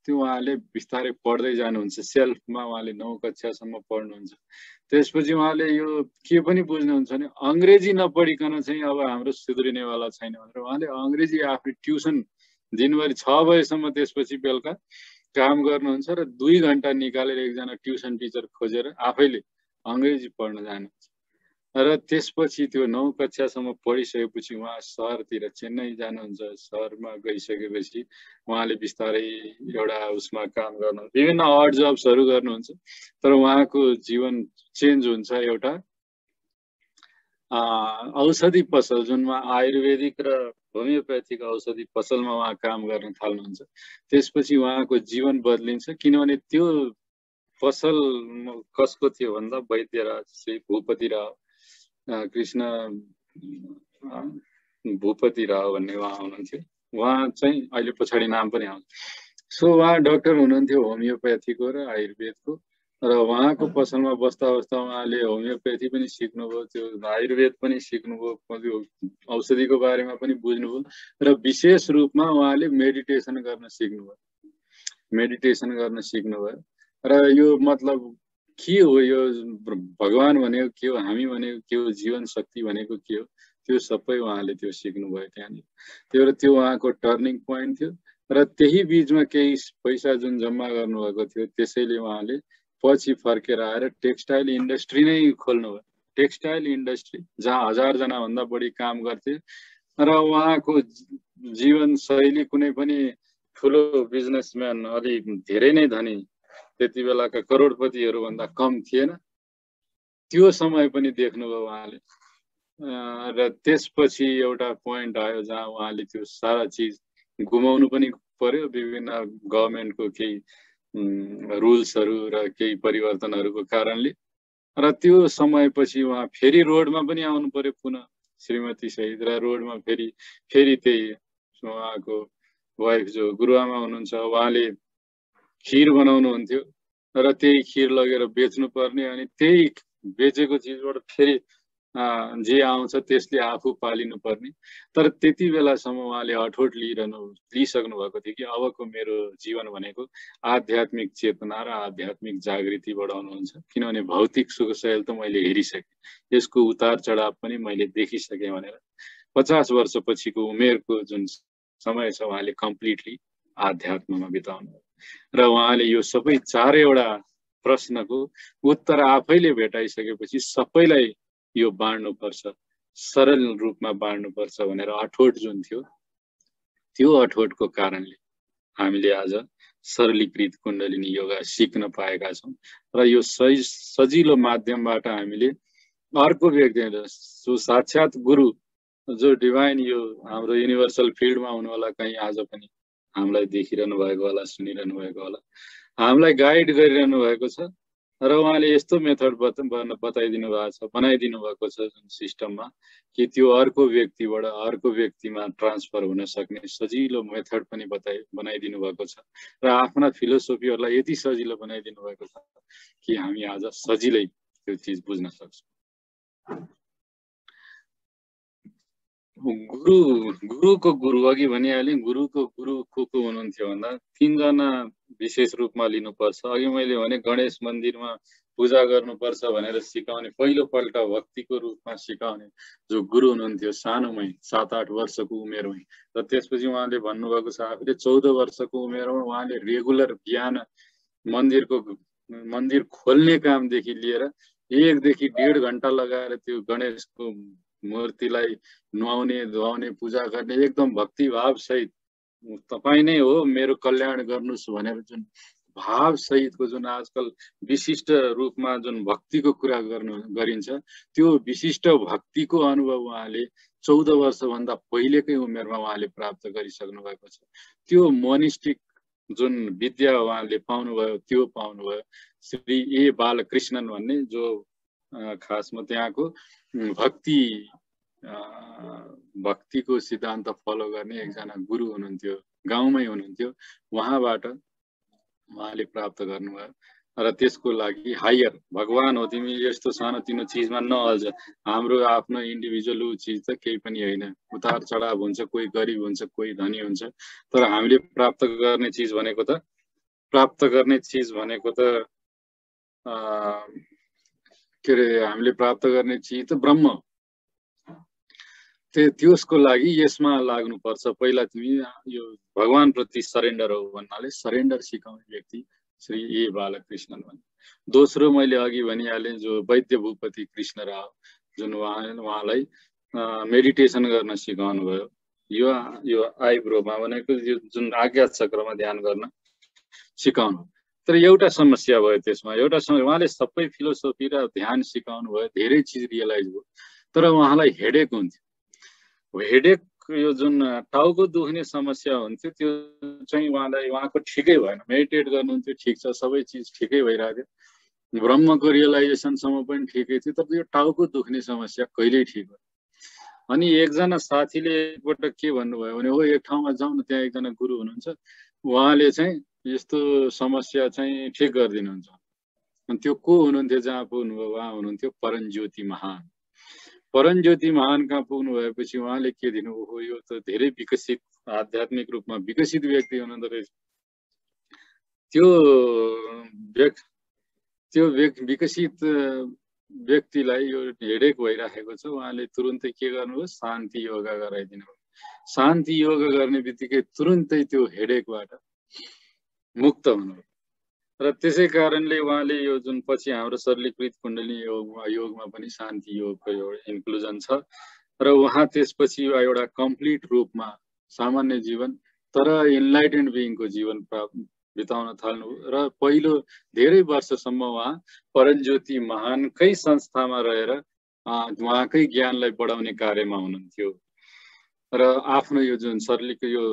[SPEAKER 2] त्यो उहाँले बिस्तारै पढ्दै जानुहुन्छ सेल्फमा उहाँले नौ कक्षासम्म पढ्नुहुन्छ। त्यसपछि उहाँले यो के पनि बुझ्नुहुन्छ भने अङ्ग्रेजी नपढिकन चाहिँ अब हाम्रो सुध्रिनेवाला छैन भनेर उहाँले अङ्ग्रेजी आफै ट्युसन दिनभरि छ बजेसम्म त्यसपछि बेलुका काम गर्नुहुन्छ र दुई घन्टा निकालेर एकजना ट्युसन टिचर खोजेर आफैले अङ्ग्रेजी पढ्न जानुहुन्छ। र त्यसपछि त्यो नौ कक्षासम्म पढिसकेपछि उहाँ सहरतिर चेन्नई जानुहुन्छ सहरमा गइसकेपछि उहाँले बिस्तारै एउटा उसमा काम गर्नु विभिन्न अड जब्सहरू गर्नुहुन्छ। तर उहाँको जीवन चेन्ज हुन्छ एउटा औषधि पसल जुनमा आयुर्वेदिक र होमियोप्याथिक औषधि पसलमा उहाँ काम गर्न थाल्नुहुन्छ। त्यसपछि उहाँको जीवन बदलिन्छ किनभने त्यो पसल कसको थियो भन्दा वैद्यराज श्री भूपति राव कृष्ण भूपति राव भन्ने उहाँ हुनुहुन्थ्यो। उहाँ चाहिँ अहिले पछाडि नाम पनि आउँछ। सो उहाँ डक्टर हुनुहुन्थ्यो होमियोप्याथीको र आयुर्वेदको। र उहाँको पसलमा बस्दा बस्दा उहाँले होमियोप्याथी पनि सिक्नुभयो त्यो आयुर्वेद पनि सिक्नुभयो त्यो औषधिको बारेमा पनि बुझ्नुभयो। र विशेष रूपमा उहाँले मेडिटेसन गर्न सिक्नुभयो। मेडिटेसन गर्न सिक्नुभयो। र यो मतलब के हो यो भगवान् भनेको के हो? हामी भनेको के हो? जीवन शक्ति भनेको के हो? त्यो सबै उहाँले त्यो सिक्नुभयो त्यहाँनिर। त्यो र त्यो उहाँको टर्निङ पोइन्ट थियो। र त्यही बिचमा केही पैसा जुन जम्मा गर्नुभएको थियो त्यसैले उहाँले पछि फर्केर आएर टेक्सटाइल इन्डस्ट्री नै खोल्नु भयो टेक्सटाइल इन्डस्ट्री जहाँ हजारजनाभन्दा बढी काम गर्थे। र उहाँको जीवन शैली कुनै पनि ठुलो बिजनेसम्यान अलि धेरै नै धनी त्यति बेलाका करोडपतिहरूभन्दा कम थिएन। त्यो समय पनि देख्नुभयो उहाँले। र त्यसपछि एउटा पोइन्ट आयो जहाँ उहाँले त्यो सारा चिज गुमाउनु पनि पर्यो। विभिन्न गभर्मेन्टको केही रुल्सहरू र केही परिवर्तनहरूको कारणले। र त्यो समयपछि उहाँ फेरि रोडमा पनि आउनु पर्यो पुनः श्रीमती सहित। र रोडमा फेरि फेरि त्यही उहाँको वाइफ जो गुरुआमा हुनुहुन्छ उहाँले खिर बनाउनुहुन्थ्यो र त्यही खिर लगेर बेच्नु पर्ने अनि त्यही बेचेको चिजबाट फेरि जे आउँछ त्यसले आफू पालिनु पर्ने। तर त्यति बेलासम्म उहाँले अठोट लिइरहनु लिइसक्नु भएको थियो कि अबको मेरो जीवन भनेको आध्यात्मिक चेतना र आध्यात्मिक जागृति बढाउनुहुन्छ किनभने भौतिक सुख सयल त मैले हेरिसकेँ। यसको उतार चढाव पनि मैले देखिसकेँ भनेर पचास वर्षपछिको उमेरको जुन समय छ उहाँले कम्प्लिटली आध्यात्ममा बिताउनु र उहाँले यो सबै चारैवटा प्रश्नको उत्तर आफैले भेटाइसकेपछि सबैलाई यो बाँड्नुपर्छ सरल रूपमा बाँड्नुपर्छ भनेर अठोट जुन थियो त्यो अठोटको कारणले हामीले आज सरलीकृत कुण्डलिनी योगा सिक्न पाएका छौँ र यो सही सजिलो माध्यमबाट हामीले अर्को व्यक्ति जो साक्षात् गुरु जो डिभाइन यो हाम्रो युनिभर्सल फिल्डमा हुनुहोला कहीँ आज पनि हामीलाई देखिरहनु भएको होला सुनिरहनु भएको होला। हामीलाई गाइड गरिरहनु भएको छ र उहाँले यस्तो मेथड बता बताइदिनु भएको छ बनाइदिनु भएको छ जुन सिस्टममा कि त्यो अर्को व्यक्तिबाट अर्को व्यक्तिमा ट्रान्सफर हुन सक्ने सजिलो मेथड पनि बताइ बनाइदिनु भएको छ र आफ्ना फिलोसोफीहरूलाई यति सजिलो बनाइदिनु भएको छ कि हामी आज सजिलै त्यो चिज बुझ्न सक्छौँ। गुरु गुरुको गुरु अघि भनिहालेँ गुरुको गुरु को को हुनुहुन्थ्यो भन्दा तिनजना विशेष रूपमा लिनुपर्छ अघि मैले भने गणेश मन्दिरमा पूजा गर्नुपर्छ भनेर सिकाउने पहिलोपल्ट भक्तिको रूपमा सिकाउने जो गुरु हुनुहुन्थ्यो सानोमै सात आठ वर्षको उमेरमै र त्यसपछि उहाँले भन्नुभएको छ आफूले चौध वर्षको उमेरमा उहाँले रेगुलर बिहान मन्दिरको मन्दिर खोल्ने कामदेखि लिएर एकदेखि डेढ घन्टा लगाएर त्यो गणेशको मूर्तिलाई नुहाउने धुवाउने पूजा गर्ने एकदम भक्तिभाव सहित। तपाईँ नै हो मेरो कल्याण गर्नुहोस् भनेर जुन भाव सहितको जुन आजकल विशिष्ट रूपमा जुन भक्तिको कुरा गर्नु गरिन्छ त्यो विशिष्ट भक्तिको अनुभव उहाँले चौध वर्षभन्दा पहिलेकै उमेरमा उहाँले प्राप्त गरिसक्नु भएको छ। त्यो मोनिस्टिक जुन विद्या उहाँले पाउनुभयो त्यो पाउनुभयो। श्री ए बालकृष्णन भन्ने जो खासमा त्यहाँको भक्ति भक्तिको सिद्धान्त फलो गर्ने एकजना गुरु हुनुहुन्थ्यो गाउँमै हुनुहुन्थ्यो। उहाँबाट उहाँले प्राप्त गर्नुभयो। र त्यसको लागि हायर भगवान् हो तिमी यस्तो सानोतिनो चिजमा नअल्झ हाम्रो आफ्नो इन्डिभिजुअल चिज त केही पनि होइन। उतार चढाव हुन्छ कोही गरिब हुन्छ कोही धनी हुन्छ। तर हामीले प्राप्त गर्ने चिज भनेको त प्राप्त गर्ने चिज भनेको त के अरे हामीले प्राप्त गर्ने चिज त ब्रह्म त्यो त्यसको लागि यसमा लाग्नुपर्छ पहिला तिमी यो भगवान्प्रति सरेन्डर हो भन्नाले सरेन्डर सिकाउने व्यक्ति श्री ए बालकृष्णन भन्ने दोस्रो मैले अघि भनिहालेँ जो वैद्य भूपति कृष्ण राव जुन उहाँ उहाँलाई मेडिटेसन गर्न सिकाउनु भयो यो यो आइब्रोमा भनेको यो जुन आज्ञा चक्रमा ध्यान गर्न सिकाउनु। तर एउटा समस्या भयो त्यसमा। एउटा समय उहाँले सबै फिलोसोफी र ध्यान सिकाउनु भयो धेरै चिज रियलाइज भयो। तर उहाँलाई हेडेक हुन्थ्यो। हेडेक यो जुन टाउको दुख्ने समस्या हुन्थ्यो त्यो चाहिँ उहाँलाई उहाँको ठिकै भएन। मेडिटेट गर्नुहुन्थ्यो ठिक छ सबै चिज ठिकै भइरहेको थियो। ब्रह्मको रियलाइजेसनसम्म पनि ठिकै थियो। तर यो टाउको दुख्ने समस्या कहिल्यै ठिक भयो अनि एकजना साथीले एकपल्ट के भन्नुभयो भने हो एक ठाउँमा जाउँ न त्यहाँ एकजना गुरु हुनुहुन्छ। उहाँले चाहिँ यस्तो समस्या चाहिँ ठिक गरिदिनुहुन्छ। अनि त्यो को हुनुहुन्थ्यो जहाँ पुग्नुभयो? उहाँ हुनुहुन्थ्यो परञ्ज्योति महान। परञ्ज्योति महान कहाँ पुग्नु भएपछि उहाँले के दिनुभयो यो त धेरै विकसित आध्यात्मिक रूपमा विकसित व्यक्ति हुनुहुँदो रहेछ। त्यो व्यक्ति त्यो विकसित व्यक्तिलाई यो हेडेक भइराखेको छ। उहाँले तुरुन्तै के गर्नुभयो? शान्ति योगा गराइदिनु भयो शान्ति योगा गर्ने बित्तिकै तुरुन्तै त्यो हेडेकबाट मुक्त हुनु र त्यसै कारणले उहाँले यो जुन पछि हाम्रो सरलीकृत कुण्डली योगमा योगमा पनि शान्ति योगको एउटा इन्क्लुजन छ। र उहाँ त्यसपछि एउटा कम्प्लिट रूपमा सामान्य जीवन तर इन्लाइटेन्ड बिइङको जीवन प्राप्त बिताउन थाल्नु र पहिलो धेरै वर्षसम्म उहाँ परञ्ज्योति महानकै संस्थामा रहेर उहाँकै ज्ञानलाई बढाउने कार्यमा हुनुहुन्थ्यो। र आफ्नो यो जुन सरलीको यो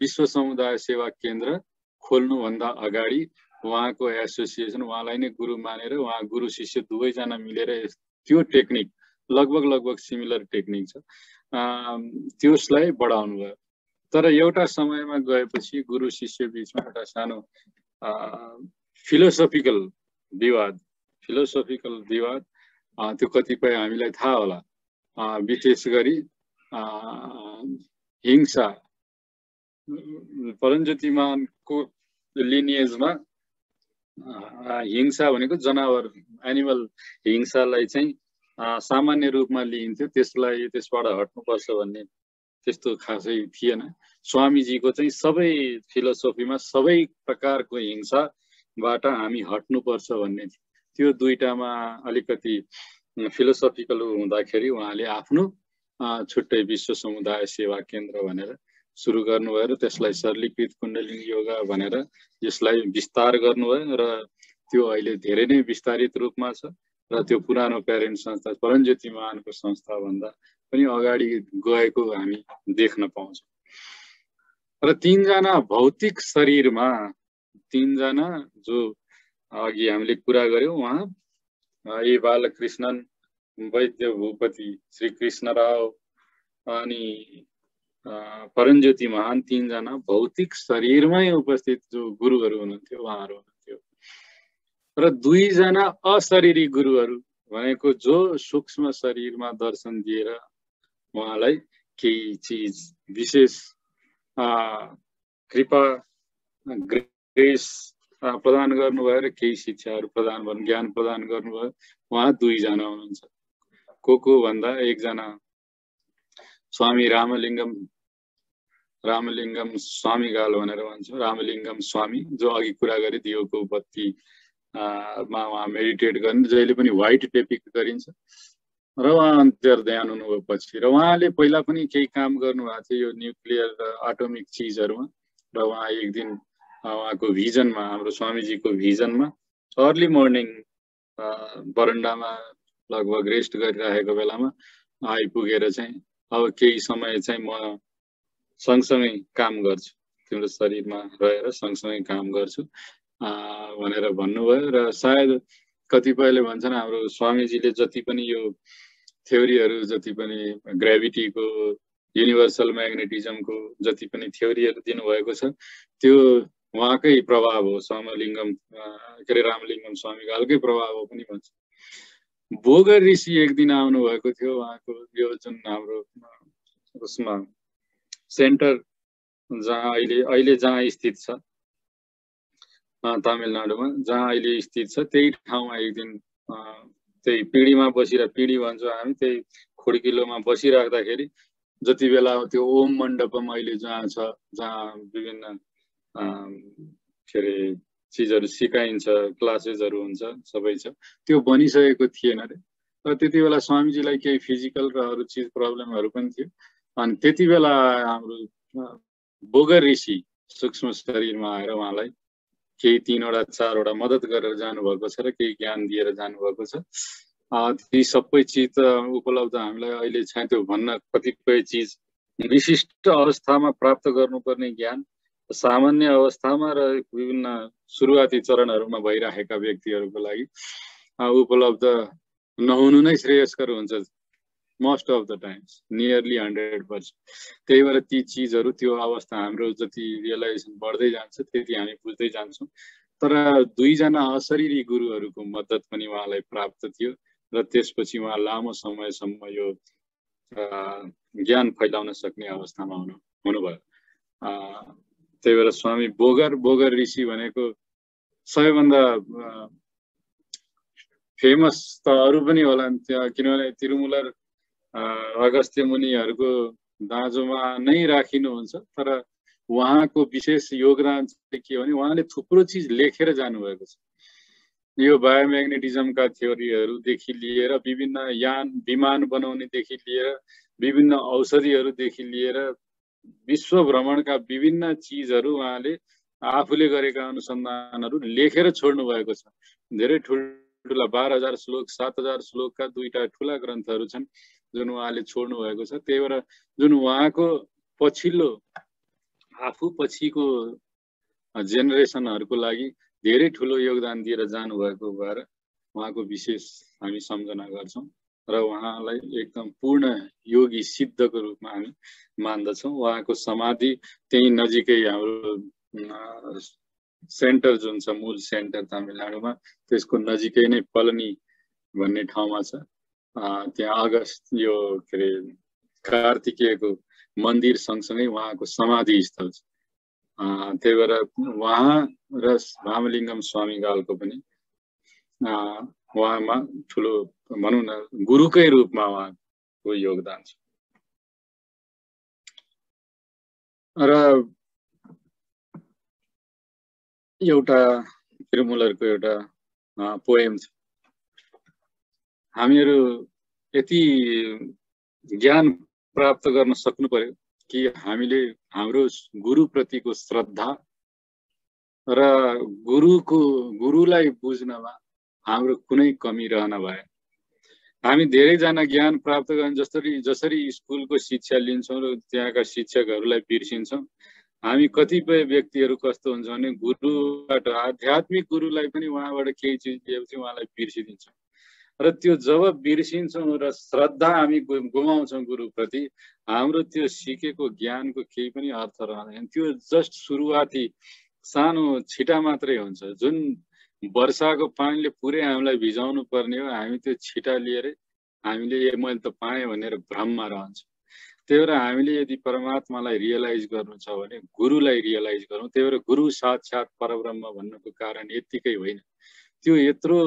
[SPEAKER 2] विश्व समुदाय सेवा केन्द्र खोल्नुभन्दा अगाडि उहाँको एसोसिएसन उहाँलाई नै गुरु मानेर उहाँ गुरु शिष्य दुवैजना मिलेर त्यो टेक्निक लगभग लगभग सिमिलर टेक्निक छ। त्यसलाई बढाउनु भयो तर एउटा समयमा गएपछि गुरु शिष्य बिचमा एउटा सानो फिलोसोफिकल विवाद फिलोसोफिकल विवाद त्यो कतिपय हामीलाई थाहा होला। विशेष गरी हिंसा परञ्ज्योतिमानको लिनिएजमा हिंसा भनेको जनावर एनिमल हिंसालाई चाहिँ सामान्य रूपमा लिइन्थ्यो। त्यसलाई त्यसबाट हट्नुपर्छ भन्ने त्यस्तो खासै थिएन। स्वामीजीको चाहिँ सबै फिलोसोफीमा सबै प्रकारको हिंसाबाट हामी हट्नुपर्छ भन्ने त्यो दुइटामा अलिकति फिलोसोफिकल हुँदाखेरि उहाँले आफ्नो छुट्टै विश्व समुदाय सेवा केन्द्र भनेर सुरु गर्नुभयो र त्यसलाई सरलीकृत कुण्डलिनी योगा भनेर यसलाई विस्तार गर्नुभयो र त्यो अहिले धेरै नै विस्तारित रूपमा छ र त्यो पुरानो प्यारेन्ट संस्था परञ्ज्योति महानको संस्थाभन्दा पनि अगाडि गएको हामी देख्न पाउँछौँ। र तिनजना भौतिक शरीरमा तिनजना जो अघि हामीले कुरा गऱ्यौँ उहाँ ए बालकृष्णन वैद्य भूपति श्री कृष्ण राव अनि परञ्ज्योति महान तिनजना भौतिक शरीरमै उपस्थित जो गुरुहरू हुनुहुन्थ्यो उहाँहरू हुनुहुन्थ्यो र दुईजना अशरीरी गुरुहरू भनेको जो सूक्ष्म शरीरमा दर्शन दिएर उहाँलाई केही चिज विशेष कृपा ग्रेस प्रदान गर्नुभयो र केही शिक्षाहरू प्रदान गर्नु ज्ञान प्रदान गर्नुभयो उहाँ दुईजना हुनुहुन्छ को को भन्दा एकजना स्वामी रामलिङ्गम रामलिङ्गम स्वामी गाल भनेर भन्छ। रामलिङ्गम स्वामी जो अघि कुरा गरे दियोको बत्ती मा उहाँ मेडिटेट गर्ने जहिले पनि व्हाइट टेपिक गरिन्छ। र उहाँ अन्त्यर ध्यान हुनुभयो पछि र उहाँले पहिला पनि केही काम गर्नुभएको थियो यो न्युक्लियर आटोमिक चिजहरूमा। र उहाँ एक दिन उहाँको भिजनमा हाम्रो स्वामीजीको भिजनमा अर्ली मर्निङ बरन्डामा लगभग रेस्ट गरिराखेको बेलामा आइपुगेर चाहिँ अब केही समय चाहिँ म सँगसँगै काम गर्छु। तिम्रो शरीरमा रहेर सँगसँगै काम गर्छु भनेर भन्नुभयो र सायद कतिपयले भन्छन् हाम्रो स्वामीजीले जति पनि यो थ्योरीहरू जति पनि ग्राभिटीको युनिभर्सल म्याग्नेटिजमको जति पनि थ्योरीहरू दिनुभएको छ त्यो उहाँकै प्रभाव हो समलिङ्गम के अरे रामलिङ्गम स्वामीकालकै प्रभाव हो पनि भन्छ। भोगर ऋषि एक दिन आउनुभएको थियो उहाँको यो जुन हाम्रो उसमा सेन्टर जहाँ अहिले अहिले जहाँ स्थित छ तमिलनाडुमा जहाँ अहिले स्थित छ त्यही ठाउँमा एक दिन त्यही पिँढीमा बसिरह पिँढी भन्छौँ हामी त्यही खोड्किलोमा बसिराख्दाखेरि जति बेला त्यो ओम मण्डपम अहिले जहाँ छ जहाँ विभिन्न के अरे चिजहरू सिकाइन्छ क्लासेसहरू हुन्छ सबै छ त्यो बनिसकेको थिएन अरे र त्यति बेला स्वामीजीलाई केही फिजिकल र अरू चिज प्रब्लमहरू पनि थियो। अनि त्यति बेला हाम्रो बोगर ऋषि सूक्ष्म शरीरमा आएर उहाँलाई केही तिनवटा चारवटा मद्दत गरेर जानुभएको छ र केही ज्ञान दिएर जानुभएको छ। ती सबै चिज उपलब्ध हामीलाई अहिले छ त्यो भन्न कतिपय चिज विशिष्ट अवस्थामा प्राप्त गर्नुपर्ने ज्ञान सामान्य अवस्थामा र विभिन्न सुरुवाती चरणहरूमा भइराखेका व्यक्तिहरूको लागि उपलब्ध नहुनु नै श्रेयस्कर हुन्छ। Most of the times nearly hundred percent त्यही भएर ती चिजहरू त्यो अवस्था हाम्रो जति रियलाइजेसन बढ्दै जान्छ त्यति हामी बुझ्दै जान्छौँ। तर दुईजना अशरीरी गुरुहरूको मद्दत पनि उहाँलाई प्राप्त थियो र त्यसपछि उहाँ लामो समयसम्म यो ज्ञान फैलाउन सक्ने अवस्थामा हुनु हुनुभयो। त्यही भएर स्वामी बोगर बोगर ऋषि भनेको सबैभन्दा फेमस त अरू पनि होला त्यहाँ किनभने तिरुमुलर अगस्त्य मुनिहरूको दाँजोमा नै राखिनुहुन्छ तर उहाँको विशेष योगदान चाहिँ के भने उहाँले थुप्रो चिज लेखेर जानुभएको छ। यो बायोम्याग्नेटिजमका थ्योरीहरूदेखि लिएर विभिन्न यान विमान बनाउनेदेखि लिएर विभिन्न औषधिहरूदेखि लिएर विश्व भ्रमणका विभिन्न चिजहरू उहाँले आफूले गरेका अनुसन्धानहरू लेखेर छोड्नु भएको छ। धेरै ठुल्ठुला बाह्र हजार श्लोक सात हजार श्लोकका दुईटा ठुला ग्रन्थहरू छन्। जुन उहाँले छोड्नु भएको छ त्यही भएर जुन उहाँको पछिल्लो आफू पछिको जेनेरेसनहरूको लागि धेरै ठुलो योगदान दिएर जानुभएको भएर उहाँको विशेष हामी सम्झना गर्छौँ र उहाँलाई एकदम पूर्ण योगी सिद्धको रूपमा हामी मान्दछौँ। उहाँको समाधि त्यही नजिकै हाम्रो सेन्टर जुन छ मूल सेन्टर तमिलनाडुमा त्यसको नजिकै नै पलनी भन्ने ठाउँमा छ। त्यहाँ अगस्त यो के अरे कार्तिकेयको मन्दिर सँगसँगै उहाँको समाधि स्थल छ त्यही भएर उहाँ र रामलिङ्गम स्वामीगालको पनि उहाँमा ठुलो भनौँ न गुरुकै रूपमा उहाँको योगदान छ। र एउटा तिरुमुलरको एउटा पोएम छ। हामीहरू यति ज्ञान प्राप्त गर्न सक्नु पर्यो कि हामीले हाम्रो गुरुप्रतिको श्रद्धा र गुरुको गुरुलाई बुझ्नमा हाम्रो कुनै कमी रहन भए हामी धेरैजना ज्ञान प्राप्त गर्न जसरी जसरी स्कुलको शिक्षा लिन्छौँ र त्यहाँका शिक्षकहरूलाई बिर्सिन्छौँ हामी कतिपय व्यक्तिहरू कस्तो हुन्छ भने गुरुबाट आध्यात्मिक गुरुलाई पनि उहाँबाट केही चिज लिएपछि उहाँलाई बिर्सिदिन्छौँ। र त्यो जब बिर्सिन्छौँ र श्रद्धा हामी गुमाउँछौँ गुरुप्रति हाम्रो त्यो सिकेको ज्ञानको केही पनि अर्थ रहँदैन। त्यो जस्ट सुरुवाती सानो छिटा मात्रै हुन्छ। जुन वर्षाको पानीले पुरै हामीलाई भिजाउनु पर्ने हो हामी त्यो छिटा लिएर हामीले ए मैले त पाएँ भनेर भ्रममा रहन्छ। त्यही भएर हामीले यदि परमात्मालाई रियलाइज गर्नु छ भने गुरुलाई रियलाइज गरौँ। त्यही भएर गुरु साक्षात् परब्रह्म भन्नुको कारण यत्तिकै होइन। त्यो यत्रो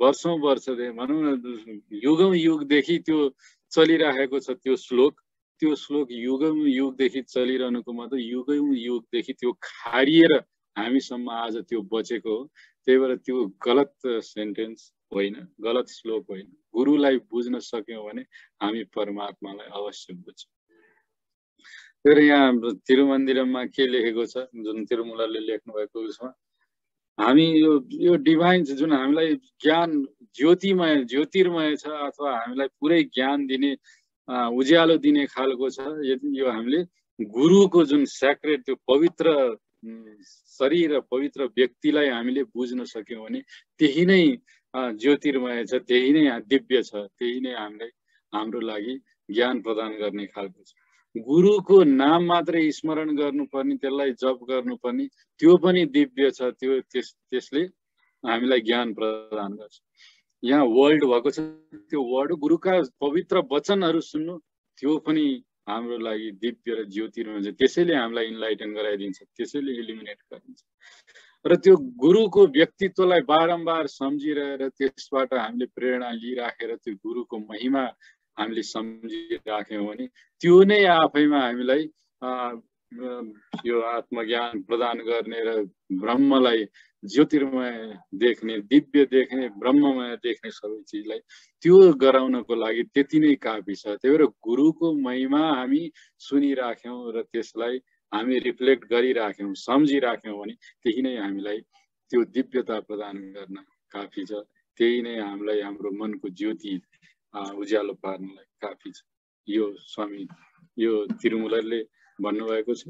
[SPEAKER 2] वर्षौँ वर्षले भनौँ न युगौँ युगदेखि त्यो चलिराखेको छ त्यो श्लोक। त्यो श्लोक युगौँ युगदेखि चलिरहनुको मतलब युगौँ युगदेखि त्यो खारिएर हामीसम्म आज त्यो बचेको हो। त्यही भएर त्यो गलत सेन्टेन्स होइन गलत श्लोक होइन। गुरुलाई बुझ्न सक्यौँ भने हामी परमात्मालाई अवश्य बुझ्छौँ। फेरि यहाँ तिरुमन्दिरमा के लेखेको छ? जुन तिरुमलाले लेख्नु भएको उसमा। हामी यो यो डिभाइन जुन हामीलाई ज्ञान ज्योतिमय ज्योतिर्मय छ अथवा हामीलाई पुरै ज्ञान दिने उज्यालो दिने खालको छ यदि यो हामीले गुरुको जुन सेक्रेट त्यो पवित्र शरीर र पवित्र व्यक्तिलाई हामीले बुझ्न सक्यौँ भने त्यही नै ज्योतिर्मय छ त्यही नै दिव्य छ त्यही नै हामीलाई हाम्रो लागि ज्ञान प्रदान गर्ने खालको छ। गुरुको नाम मात्रै स्मरण गर्नुपर्ने त्यसलाई जप गर्नुपर्ने त्यो पनि दिव्य छ त्यो त्यस त्यसले हामीलाई ज्ञान प्रदान गर्छ। यहाँ वर्ल्ड भएको छ त्यो वर्ड गुरुका पवित्र वचनहरू सुन्नु त्यो पनि हाम्रो लागि दिव्य र ज्योतिर्मय छ त्यसैले हामीलाई इन्लाइटन गराइदिन्छ त्यसैले इलिमिनेट गरिदिन्छ र त्यो गुरुको व्यक्तित्वलाई बारम्बार सम्झिरहेर त्यसबाट हामीले प्रेरणा लिइराखेर त्यो गुरुको महिमा हामीले सम्झिराख्यौँ भने त्यो नै आफैमा हामीलाई यो आत्मज्ञान प्रदान गर्ने र ब्रह्मलाई ज्योतिर्मय देख्ने दिव्य देख्ने ब्रह्ममय देख्ने सबै चिजलाई त्यो गराउनको लागि त्यति नै काफी छ। त्यही भएर गुरुको महिमा हामी सुनिराख्यौँ र त्यसलाई हामी रिफ्लेक्ट गरिराख्यौँ सम्झिराख्यौँ भने त्यही नै हामीलाई त्यो दिव्यता प्रदान गर्न काफी छ। त्यही नै हामीलाई हाम्रो मनको ज्योति उज्यालो पार्नलाई काफी छ। यो स्वामी यो तिरुमूलले भन्नुभएको छ।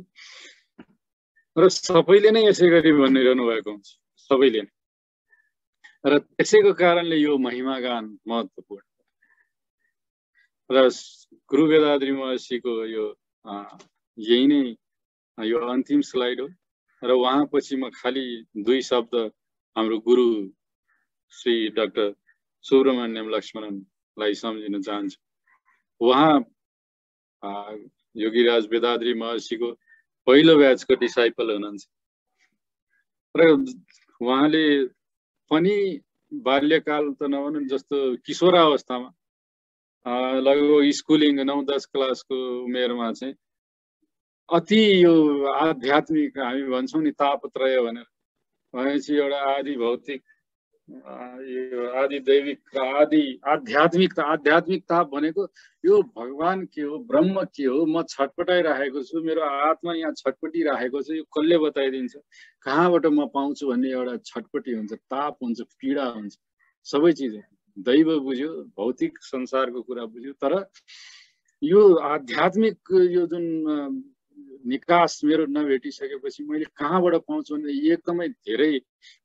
[SPEAKER 2] र सबैले नै यसै गरी भनिरहनु भएको हुन्छ। सबैले नै। र त्यसैको कारणले यो महिमागान महत्त्वपूर्ण। र गुरु वेदाद्री महर्षिको यो यही नै यो अन्तिम स्लाइड हो। र उहाँपछि म खालि दुई शब्द हाम्रो गुरु श्री डाक्टर सुब्रमण्यम लक्ष्मणलाई सम्झिन चाहन्छु। उहाँ योगीराज वेदाद्री महर्षिको पहिलो ब्याचको डिसाइपल हुनुहुन्छ। र उहाँले पनि बाल्यकाल त नभनौँ जस्तो किशोरावस्थामा लगभग स्कुलिङ नौ दस क्लासको उमेरमा चाहिँ अति यो आध्यात्मिक हामी भन्छौँ नि तापत्रय भनेर। भनेपछि एउटा आदि भौतिक यो आदि दैविक आदि आध्यात्मिक आध्यात्मिक ताप भनेको यो भगवान् के हो ब्रह्म के हो म छटपटाइराखेको छु मेरो आत्मा यहाँ छटपटिराखेको छ यो कसले बताइदिन्छ? कहाँबाट म पाउँछु भन्ने एउटा छटपटी हुन्छ ताप हुन्छ पीडा हुन्छ सबै चिज दैव बुझ्यो भौतिक संसारको कुरा बुझ्यो तर यो आध्यात्मिक यो जुन निकास मेरो नभेटिसकेपछि मैले कहाँबाट पाउँछु भने एकदमै धेरै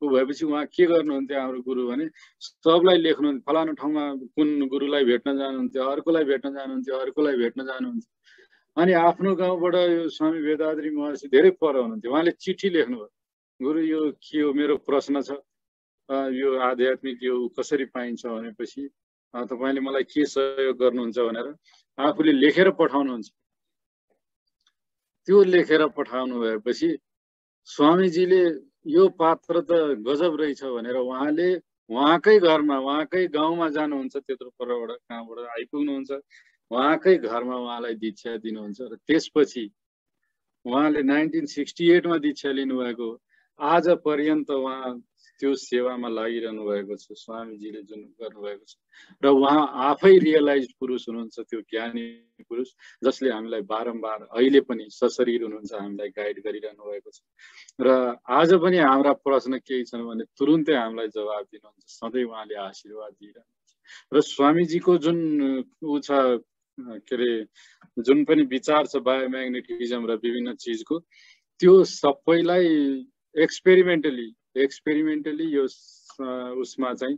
[SPEAKER 2] भएपछि उहाँ के गर्नुहुन्थ्यो हाम्रो गुरु भने सबलाई लेख्नुहुन्थ्यो। फलानु ठाउँमा कुन गुरुलाई भेट्न जानुहुन्थ्यो अर्कोलाई भेट्न जानुहुन्थ्यो अर्कोलाई भेट्न जानुहुन्थ्यो। अनि आफ्नो गाउँबाट यो स्वामी वेदाद्री महर्षि धेरै पर हुनुहुन्थ्यो उहाँले चिठी लेख्नुभयो गुरु यो के हो? मेरो प्रश्न छ। यो आध्यात्मिक यो कसरी पाइन्छ भनेपछि तपाईँले मलाई के सहयोग गर्नुहुन्छ भनेर आफूले लेखेर पठाउनुहुन्छ। त्यो लेखेर पठाउनु भएपछि स्वामीजीले यो पात्र त गजब रहेछ भनेर उहाँले उहाँकै घरमा उहाँकै गाउँमा जानुहुन्छ त्यत्रो परबाट कहाँबाट आइपुग्नुहुन्छ उहाँकै घरमा उहाँलाई दीक्षा दिनुहुन्छ र त्यसपछि उहाँले नाइन्टिन सिक्सटी एटमा दीक्षा लिनुभएको आज पर्यन्त उहाँ त्यो सेवामा लागिरहनु भएको छ स्वामीजीले जुन गर्नुभएको छ। र उहाँ आफै रियलाइज पुरुष हुनुहुन्छ त्यो ज्ञानी पुरुष जसले हामीलाई बारम्बार अहिले पनि सशरीर हुनुहुन्छ हामीलाई गाइड गरिरहनु भएको छ। र आज पनि हाम्रा प्रश्न केही छन् भने तुरुन्तै हामीलाई जवाब दिनुहुन्छ सधैँ उहाँले आशीर्वाद दिइरहनुहुन्छ। र स्वामीजीको जुन ऊ छ के अरे जुन पनि विचार छ बायोम्याग्नेटिजम र विभिन्न चिजको त्यो सबैलाई एक्सपेरिमेन्टली एक्सपेरिमेन्टली यो उसमा चाहिँ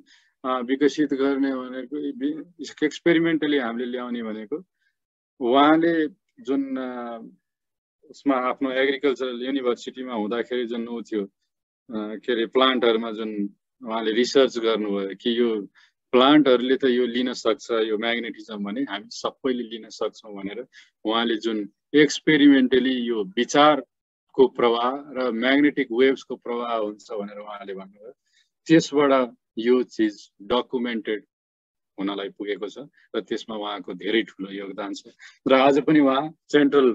[SPEAKER 2] विकसित गर्ने भनेको एक्सपेरिमेन्टली हामीले ल्याउने भनेको उहाँले जुन उसमा आफ्नो एग्रिकल्चरल युनिभर्सिटीमा हुँदाखेरि जुन ऊ थियो के अरे प्लान्टहरूमा जुन उहाँले रिसर्च गर्नुभयो कि यो प्लान्टहरूले त यो लिन सक्छ यो म्याग्नेटिजम भने हामी सबैले लिन सक्छौँ भनेर उहाँले जुन एक्सपेरिमेन्टली यो विचार को प्रवाह र म्याग्नेटिक वेभ्सको प्रवाह हुन्छ भनेर उहाँले भन्नुभयो। त्यसबाट यो चिज डकुमेन्टेड हुनलाई पुगेको छ र त्यसमा उहाँको धेरै ठुलो योगदान छ। र आज पनि उहाँ सेन्ट्रल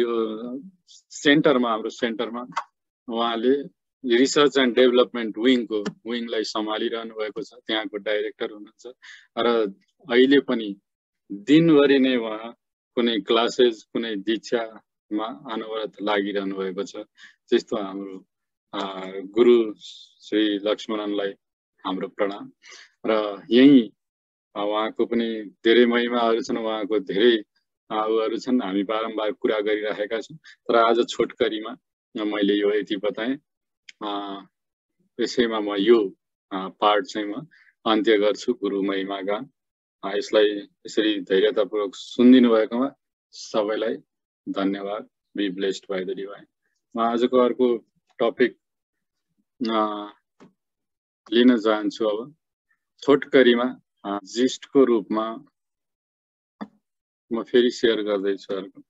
[SPEAKER 2] यो सेन्टरमा हाम्रो सेन्टरमा उहाँले रिसर्च एन्ड डेभलपमेन्ट विङको विङलाई सम्हालिरहनु भएको छ। त्यहाँको डाइरेक्टर हुनुहुन्छ। र अहिले पनि दिनभरि नै उहाँ कुनै क्लासेस कुनै दीक्षा मा अनवरत लागिरहनु भएको छ। त्यस्तो हाम्रो गुरु श्री लक्ष्मणनलाई हाम्रो प्रणाम। र यही उहाँको पनि धेरै महिमाहरू छन् उहाँको धेरै उहरू छन्। हामी बारम्बार कुरा गरिरहेका छौँ। तर आज छोटकरीमा मैले यो यति बताएँ। यसैमा म यो पार्ट चाहिँ म अन्त्य गर्छु गुरु महिमा गान यसलाई यसरी धैर्यतापूर्वक सुनिदिनु भएकोमा सबैलाई धन्यवाद be blessed by the divine म आजको अर्को टपिक लिन चाहन्छु अब। छोटकरीमा जिस्टको रूपमा म फेरि सेयर गर्दैछु अर्को।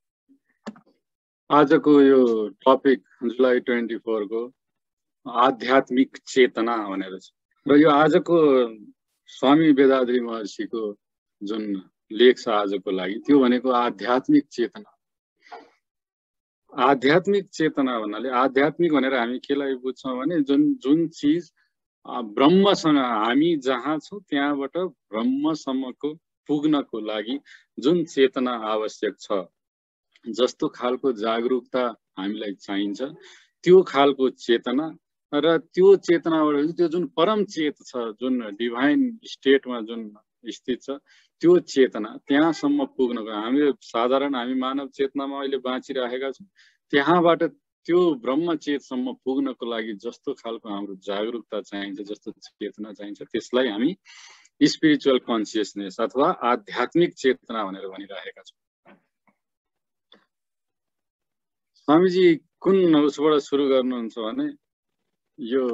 [SPEAKER 2] आजको यो टपिक जुलाई ट्वेन्टी फोरको आध्यात्मिक चेतना भनेर छ। र यो आजको स्वामी वेदाद्री महर्षिको जुन लेख छ आजको लागि त्यो भनेको आध्यात्मिक चेतना। आध्यात्मिक चेतना भन्नाले आध्यात्मिक भनेर हामी केलाई बुझ्छौँ भने जुन जुन चिज ब्रह्मसँग हामी जहाँ छौँ त्यहाँबाट ब्रह्मसम्मको पुग्नको लागि जुन चेतना आवश्यक छ जस्तो खालको जागरुकता हामीलाई चाहिन्छ त्यो खालको चेतना र त्यो चेतनाबाट त्यो जुन परम चेत छ जुन डिभाइन स्टेटमा जुन स्थित छ त्यो चेतना त्यहाँसम्म पुग्नको हामी साधारण हामी मानव चेतनामा अहिले बाँचिरहेका छौँ। त्यहाँबाट त्यो ब्रह्म चेतसम्म पुग्नको लागि जस्तो खालको हाम्रो जागरुकता चाहिन्छ जस्तो चेतना चाहिन्छ त्यसलाई हामी स्पिरिचुअल कन्सियसनेस अथवा आध्यात्मिक चेतना भनेर भनिरहेका छौँ। स्वामीजी कुन उसबाट सुरु गर्नुहुन्छ भने यो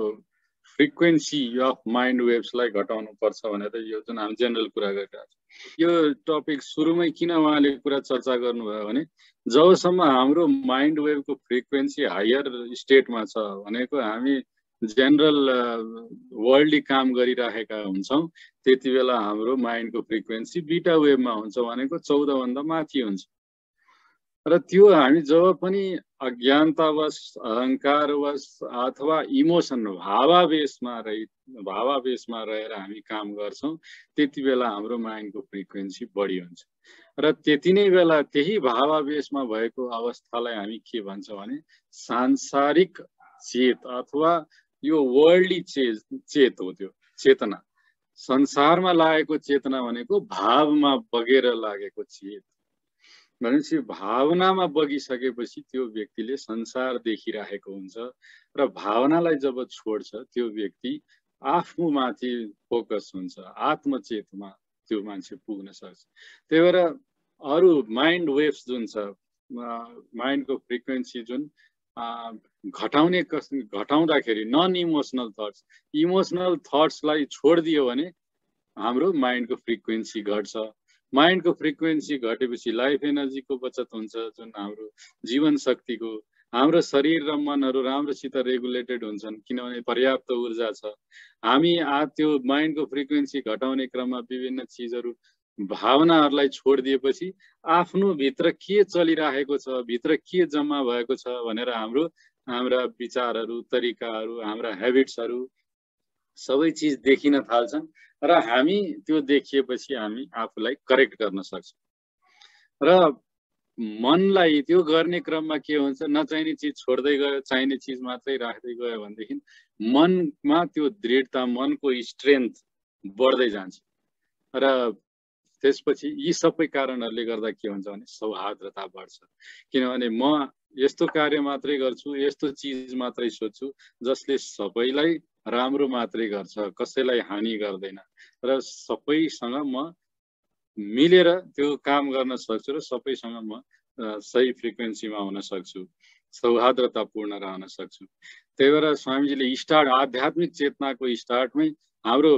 [SPEAKER 2] फ्रिक्वेन्सी अफ माइन्ड वेभ्सलाई घटाउनु पर्छ भनेर यो जुन हामी जेनरल कुरा गरिरहेको छौँ। यो टपिक सुरुमै किन उहाँले कुरा चर्चा गर्नुभयो भने जबसम्म हाम्रो माइन्ड वेभको फ्रिक्वेन्सी हायर स्टेटमा छ भनेको हामी जेनरल वर्ल्डली काम गरिराखेका हुन्छौँ त्यति बेला हाम्रो माइन्डको फ्रिक्वेन्सी बिटा वेभमा हुन्छ भनेको चौधभन्दा माथि हुन्छ। र त्यो हामी जब पनि अज्ञानतावश अहङ्कारवश अथवा इमोसन भावावेशमा रहि भावावेशमा रहेर हामी काम गर्छौँ त्यति बेला हाम्रो माइन्डको फ्रिक्वेन्सी बढी हुन्छ। र त्यति नै बेला त्यही भावावेशमा भएको अवस्थालाई हामी के भन्छौँ भने सांसारिक चेत अथवा यो वर्ल्डली चेत चेत हो त्यो चेतना। संसारमा लागेको चेतना भनेको भावमा बगेर लागेको चेत। भनेपछि भावनामा बगिसकेपछि त्यो व्यक्तिले संसार देखिरहेको हुन्छ र भावनालाई जब छोड्छ त्यो व्यक्ति आफू माथि फोकस हुन्छ आत्मचेतमा त्यो मान्छे पुग्न सक्छ। त्यही भएर अरू माइन्ड वेभ्स जुन छ माइन्डको फ्रिक्वेन्सी जुन घटाउने कस घटाउँदाखेरि नन इमोसनल थट्स इमोसनल थट्सलाई छोडिदियो भने हाम्रो माइन्डको फ्रिक्वेन्सी घट्छ। माइन्डको फ्रिक्वेन्सी घटेपछि लाइफ एनर्जीको बचत हुन्छ जुन हाम्रो जीवन शक्तिको। हाम्रो शरीर र मनहरू राम्रोसित रेगुलेटेड हुन्छन् किनभने पर्याप्त ऊर्जा छ। हामी आ त्यो माइन्डको फ्रिक्वेन्सी घटाउने क्रममा विभिन्न चिजहरू भावनाहरूलाई छोडिदिएपछि आफ्नो भित्र के चलिरहेको छ भित्र के जम्मा भएको छ भनेर हाम्रो हाम्रा विचारहरू तरिकाहरू हाम्रा हेबिट्सहरू सबै चिज देखिन थाल्छन् र हामी त्यो देखिएपछि हामी आफूलाई करेक्ट गर्न सक्छौँ। र मनलाई त्यो गर्ने क्रममा के हुन्छ नचाहिने चिज छोड्दै गयो चाहिने चिज मात्रै राख्दै गयो भनेदेखि मनमा त्यो दृढता मनको स्ट्रेन्थ बढ्दै जान्छ। र त्यसपछि यी सबै कारणहरूले गर्दा के हुन्छ भने सौहार्दता बढ्छ। किनभने म यस्तो कार्य मात्रै गर्छु यस्तो चिज मात्रै सोध्छु जसले सबैलाई राम्रो मात्रै गर्छ कसैलाई हानि गर्दैन। र सबैसँग म मिलेर त्यो काम गर्न सक्छु र सबैसँग म सही फ्रिक्वेन्सीमा हुन सक्छु सौहार्दतापूर्ण रहन सक्छु। त्यही भएर स्वामीजीले स्टार्ट आध्यात्मिक चेतनाको स्टार्टमै हाम्रो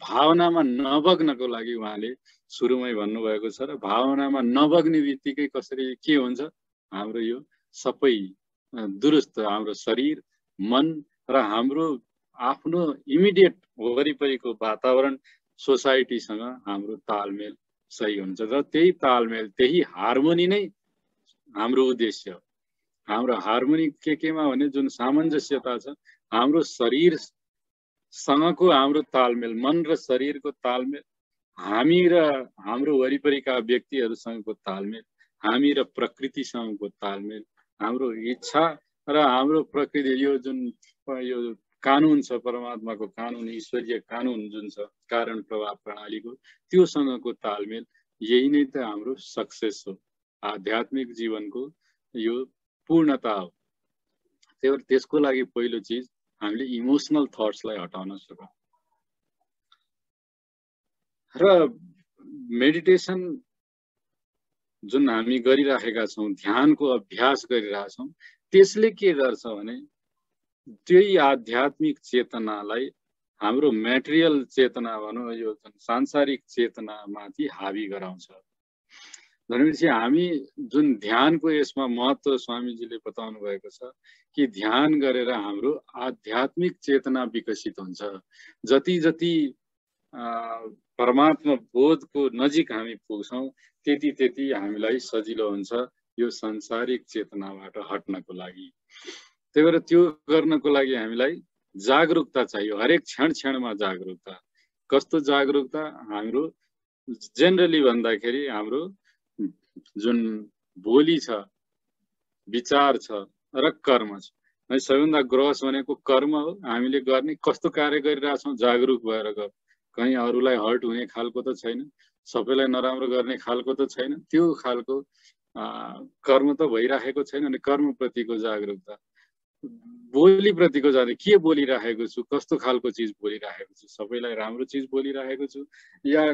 [SPEAKER 2] भावनामा नबग्नको लागि उहाँले सुरुमै भन्नुभएको छ र भावनामा नबग्ने बित्तिकै कसरी के हुन्छ हाम्रो यो सबै दुरुस्त हाम्रो शरीर मन र हाम्रो आफ्नो इमिडिएट वरिपरिको वातावरण सोसाइटीसँग हाम्रो तालमेल सही हुन्छ र त्यही तालमेल त्यही हार्मोनी नै हाम्रो उद्देश्य हो। हाम्रो हार्मोनी के केमा भने जुन सामञ्जस्यता छ हाम्रो शरीरसँगको हाम्रो तालमेल मन र शरीरको तालमेल हामी र हाम्रो वरिपरिका व्यक्तिहरूसँगको तालमेल हामी र प्रकृतिसँगको तालमेल हाम्रो इच्छा र हाम्रो प्रकृति यो जुन यो कानुन छ परमात्माको कानुन ईश्वरीय कानुन जुन छ कारण प्रभाव प्रणालीको त्योसँगको तालमेल यही नै त हाम्रो सक्सेस हो। आध्यात्मिक जीवनको यो पूर्णता हो। त्यही भएर त्यसको लागि पहिलो चिज हामीले इमोसनल थट्सलाई हटाउन सकौँ र मेडिटेसन जुन हामी गरिराखेका छौँ ध्यानको अभ्यास गरिरहेछौँ त्यसले के गर्छ भने त्यही आध्यात्मिक चेतनालाई हाम्रो मेटेरियल चेतना भनौँ यो जुन सांसारिक चेतनामाथि हावी गराउँछ। भनेपछि हामी जुन ध्यानको यसमा महत्त्व स्वामीजीले बताउनु भएको छ कि ध्यान गरेर हाम्रो आध्यात्मिक चेतना विकसित हुन्छ। जति जति परमात्मा बोधको नजिक हामी पुग्छौँ त्यति त्यति हामीलाई सजिलो हुन्छ यो सांसारिक चेतनाबाट हट्नको लागि। त्यही भएर त्यो गर्नको लागि हामीलाई जागरुकता चाहियो। हरेक क्षण क्षणमा जागरुकता। कस्तो जागरुकता? हाम्रो जेनरली भन्दाखेरि हाम्रो जुन बोली छ विचार छ र कर्म छ। है सबैभन्दा ग्रस भनेको कर्म हो। हामीले गर्ने कस्तो कार्य गरिरहेछौँ जागरुक भएर गर। कहीँ अरूलाई हर्ट हुने खालको त छैन। सबैलाई नराम्रो गर्ने खालको त छैन। त्यो खालको कर्म त भइराखेको छैन। अनि कर्मप्रतिको जागरुकता। बोलीप्रतिको जाने के बोलिराखेको छु कस्तो खालको चिज बोलिराखेको छु सबैलाई राम्रो चिज बोलिराखेको छु या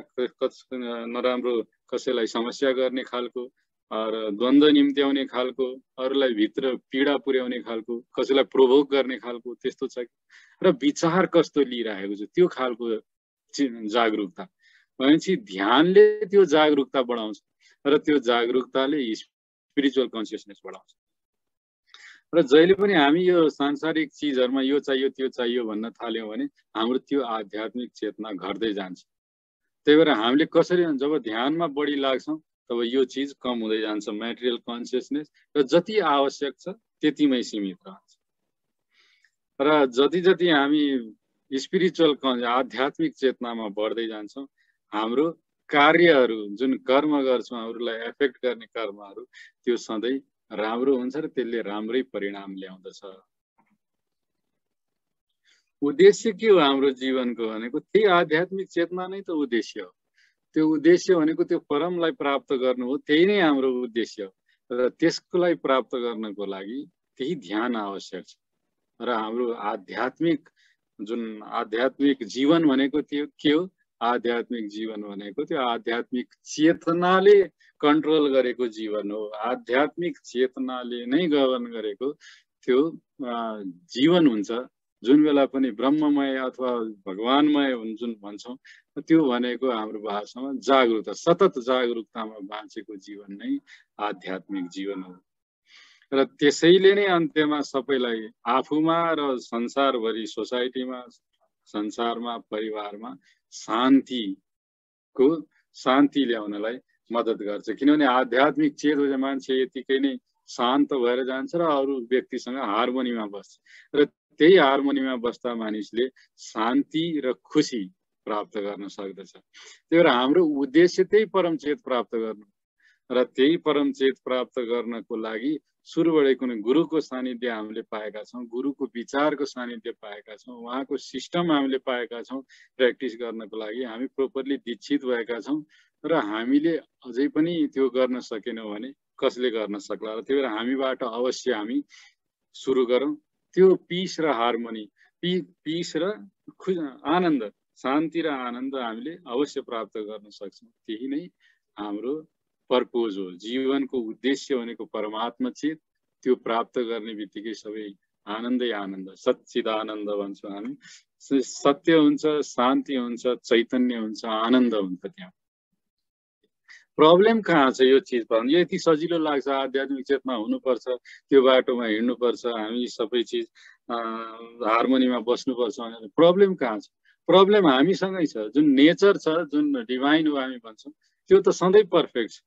[SPEAKER 2] नराम्रो कसैलाई समस्या गर्ने खालको र द्वन्द्व निम्त्याउने खालको अरूलाई भित्र पीडा पुर्याउने खालको कसैलाई प्रोभोक गर्ने खालको त्यस्तो छ र विचार कस्तो लिइराखेको छु त्यो खालको जागरुकता। भनेपछि ध्यानले त्यो जागरुकता बढाउँछ र त्यो जागरुकताले स्पिरिचुअल कन्सियसनेस बढाउँछ। र जहिले पनि हामी यो सांसारिक चिजहरूमा यो चाहियो त्यो चाहियो भन्न थाल्यौँ भने हाम्रो त्यो आध्यात्मिक चेतना घट्दै जान्छ। त्यही भएर हामीले कसरी जब ध्यानमा बढी लाग्छौँ तब यो चिज कम हुँदै जान्छ मेटेरियल कन्सियसनेस र जति आवश्यक छ त्यतिमै सीमित रहन्छ। र जति जति हामी स्पिरिचुअल आध्यात्मिक चेतनामा बढ्दै जान्छौँ हाम्रो कार्यहरू जुन कर्म गर्छौँ अरूलाई एफेक्ट गर्ने कर्महरू त्यो सधैँ राम्रो हुन्छ र त्यसले राम्रै परिणाम ल्याउँदछ। उद्देश्य के हो हाम्रो जीवनको भनेको त्यही आध्यात्मिक चेतना नै त उद्देश्य हो। त्यो उद्देश्य भनेको त्यो परमलाई प्राप्त गर्नु हो त्यही नै हाम्रो उद्देश्य हो। र त्यसको लागि प्राप्त गर्नको लागि त्यही ध्यान आवश्यक छ। र हाम्रो आध्यात्मिक जुन आध्यात्मिक जीवन भनेको त्यो के हो? आध्यात्मिक जीवन भनेको त्यो आध्यात्मिक चेतनाले कन्ट्रोल गरेको जीवन हो आध्यात्मिक चेतनाले नै गवर्न गरेको त्यो जीवन हुन्छ। जुन बेला पनि ब्रह्ममय अथवा भगवान्मय जुन भन्छौँ त्यो भनेको हाम्रो भाषामा जागरुकता सतत जागरुकतामा बाँचेको जीवन नै आध्यात्मिक जीवन हो। र त्यसैले नै अन्त्यमा सबैलाई आफूमा र संसारभरि सोसाइटीमा संसारमा परिवारमा शान्तिको शान्ति ल्याउनलाई मद्दत गर्छ। किनभने आध्यात्मिक चेत मान्छे यतिकै नै शान्त भएर जान्छ र अरू व्यक्तिसँग हार्मोनीमा बस्छ। र त्यही हार्मोनीमा बस्दा मानिसले शान्ति र खुसी प्राप्त गर्न सक्दछ। त्यही भएर हाम्रो उद्देश्य त्यही परमचेत प्राप्त गर्नु र त्यही परमचेत प्राप्त गर्नको लागि सुरुबाटै कुनै गुरुको सानिध्य हामीले पाएका छौँ गुरुको विचारको सानिध्य पाएका छौँ उहाँको सिस्टम हामीले पाएका छौँ प्र्याक्टिस गर्नको लागि। हामी प्रोपरली दीक्षित भएका छौँ। र हामीले अझै पनि त्यो गर्न सकेनौँ भने कसले गर्न सक्ला? र त्यही भएर हामीबाट अवश्य हामी सुरु गरौँ। त्यो पिस र हार्मोनी पि पिस र खु आनन्द शान्ति र आनन्द हामीले अवश्य प्राप्त गर्न सक्छौँ। त्यही नै हाम्रो पर्पोज हो। जीवनको उद्देश्य भनेको परमात्मा चित त्यो प्राप्त गर्ने बित्तिकै सबै आनन्दै आनन्द सच्चिदानन्द भन्छौँ हामी। सत्य हुन्छ शान्ति हुन्छ चैतन्य हुन्छ आनन्द हुन्छ त्यहाँ। प्रब्लम कहाँ छ यो चिज पाउनु यति सजिलो लाग्छ आध्यात्मिक चेतना हुनुपर्छ त्यो बाटोमा हिँड्नुपर्छ हामी सबै चिज हार्मोनीमा बस्नुपर्छ भनेर। प्रब्लम कहाँ छ? प्रब्लम हामीसँगै छ। जुन नेचर छ जुन डिभाइन हो हामी भन्छौँ त्यो त सधैँ पर्फेक्ट छ।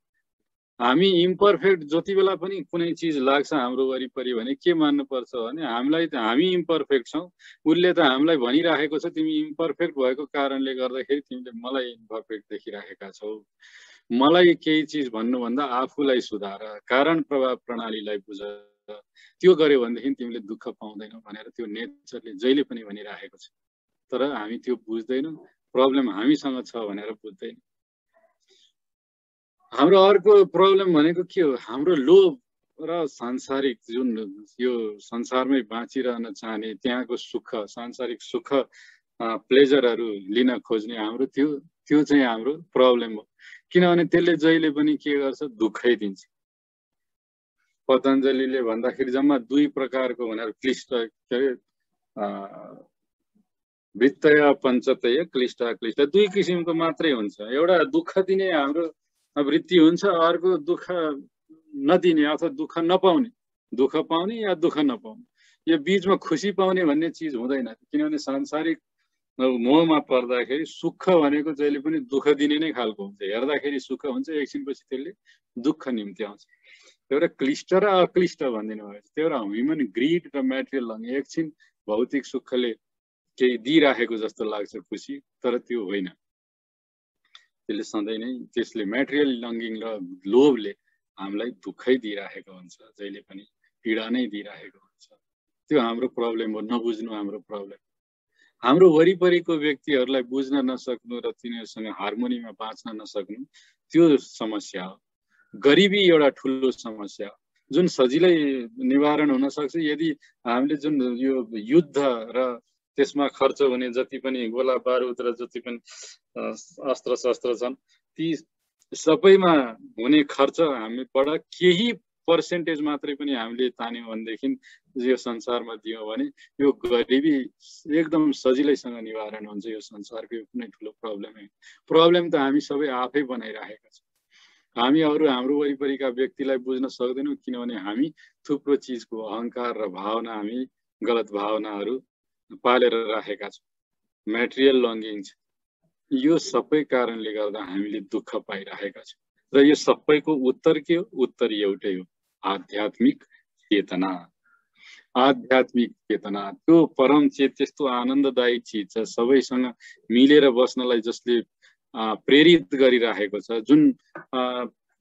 [SPEAKER 2] हामी इम्पर्फेक्ट जति बेला पनि कुनै चिज लाग्छ हाम्रो वरिपरि भने के मान्नुपर्छ भने हामीलाई त हामी इम्पर्फेक्ट छौँ। उसले त हामीलाई भनिराखेको छ तिमी इम्पर्फेक्ट भएको कारणले गर्दाखेरि तिमीले मलाई इम्पर्फेक्ट देखिराखेका छौ। मलाई केही चिज भन्नुभन्दा आफूलाई सुधार कारण प्रभाव प्रणालीलाई बुझ। त्यो गर्यो भनेदेखि तिमीले दुःख पाउँदैनौ भनेर त्यो नेचरले जहिले पनि भनिराखेको छ। तर हामी त्यो बुझ्दैनौँ प्रब्लम हामीसँग छ भनेर बुझ्दैनौँ। हाम्रो अर्को प्रब्लम भनेको के हो? हाम्रो लोभ र सांसारिक जुन यो संसारमै बाँचिरहन चाहने त्यहाँको सुख सांसारिक सुख प्लेजरहरू लिन खोज्ने हाम्रो त्यो त्यो चाहिँ हाम्रो प्रब्लम हो। किनभने त्यसले जहिले पनि के गर्छ? दुःखै दिन्छ। पतञ्जलीले भन्दाखेरि जम्मा दुई प्रकारको भनेर क्लिष्ट के अरे वृत्तय पञ्चतय क्लिष्ट क्लिष्ट दुई किसिमको मात्रै हुन्छ। एउटा दुःख दिने हाम्रो वृत्ति हुन्छ अर्को दुःख नदिने अथवा दुःख नपाउने। दुःख पाउने या दुःख नपाउने। यो बिचमा खुसी पाउने भन्ने चिज हुँदैन। किनभने सांसारिक मोहमा पर्दाखेरि सुख भनेको जहिले पनि दुःख दिने नै खालको हुन्छ। हेर्दाखेरि सुख हुन्छ एकछिनपछि त्यसले दुःख निम्ति आउँछ। एउटा क्लिष्ट र अक्लिष्ट भनिदिनु भएको त्यो एउटा ह्युमन ग्रिड र मेटेरियल एकछिन भौतिक सुखले केही दिइराखेको जस्तो लाग्छ खुसी तर त्यो होइन। त्यसले सधैँ नै त्यसले मेटेरियल लङ्गिङ र लोभले हामीलाई दुःखै दिइराखेको हुन्छ जहिले पनि पीडा नै दिइराखेको हुन्छ। त्यो हाम्रो प्रब्लम हो नबुझ्नु हाम्रो प्रब्लम हाम्रो वरिपरिको व्यक्तिहरूलाई बुझ्न नसक्नु र तिनीहरूसँग हार्मोनीमा बाँच्न नसक्नु त्यो समस्या हो। गरिबी एउटा ठुलो समस्या हो। जुन सजिलै निवारण हुन सक्छ यदि हामीले जुन यो युद्ध र त्यसमा खर्च हुने जति पनि गोला बारुद र जति पनि अस्त्र शस्त्र छन् ती सबैमा हुने खर्च हामीबाट केही पर्सेन्टेज मात्रै पनि हामीले तान्यौँ भनेदेखि यो संसारमा दियौँ भने यो गरिबी एकदम सजिलैसँग निवारण हुन्छ यो संसारको कुनै ठुलो प्रब्लमै प्रब्लम त हामी सबै आफै बनाइराखेका छौँ। हामी अरू हाम्रो वरिपरिका व्यक्तिलाई बुझ्न सक्दैनौँ किनभने हामी थुप्रो चिजको अहङ्कार र भावना हामी गलत भावनाहरू पालेर राखेका छौँ। मेटेरियल लङ्गिङ यो सबै कारणले गर्दा हामीले दुःख पाइरहेका छौँ। र यो सबैको उत्तर के हो? उत्तर एउटै हो। आध्यात्मिक चेतना। आध्यात्मिक चेतना त्यो परम चेत त्यस्तो आनन्ददायी चिज छ। सबैसँग मिलेर बस्नलाई जसले प्रेरित गरिराखेको छ। जुन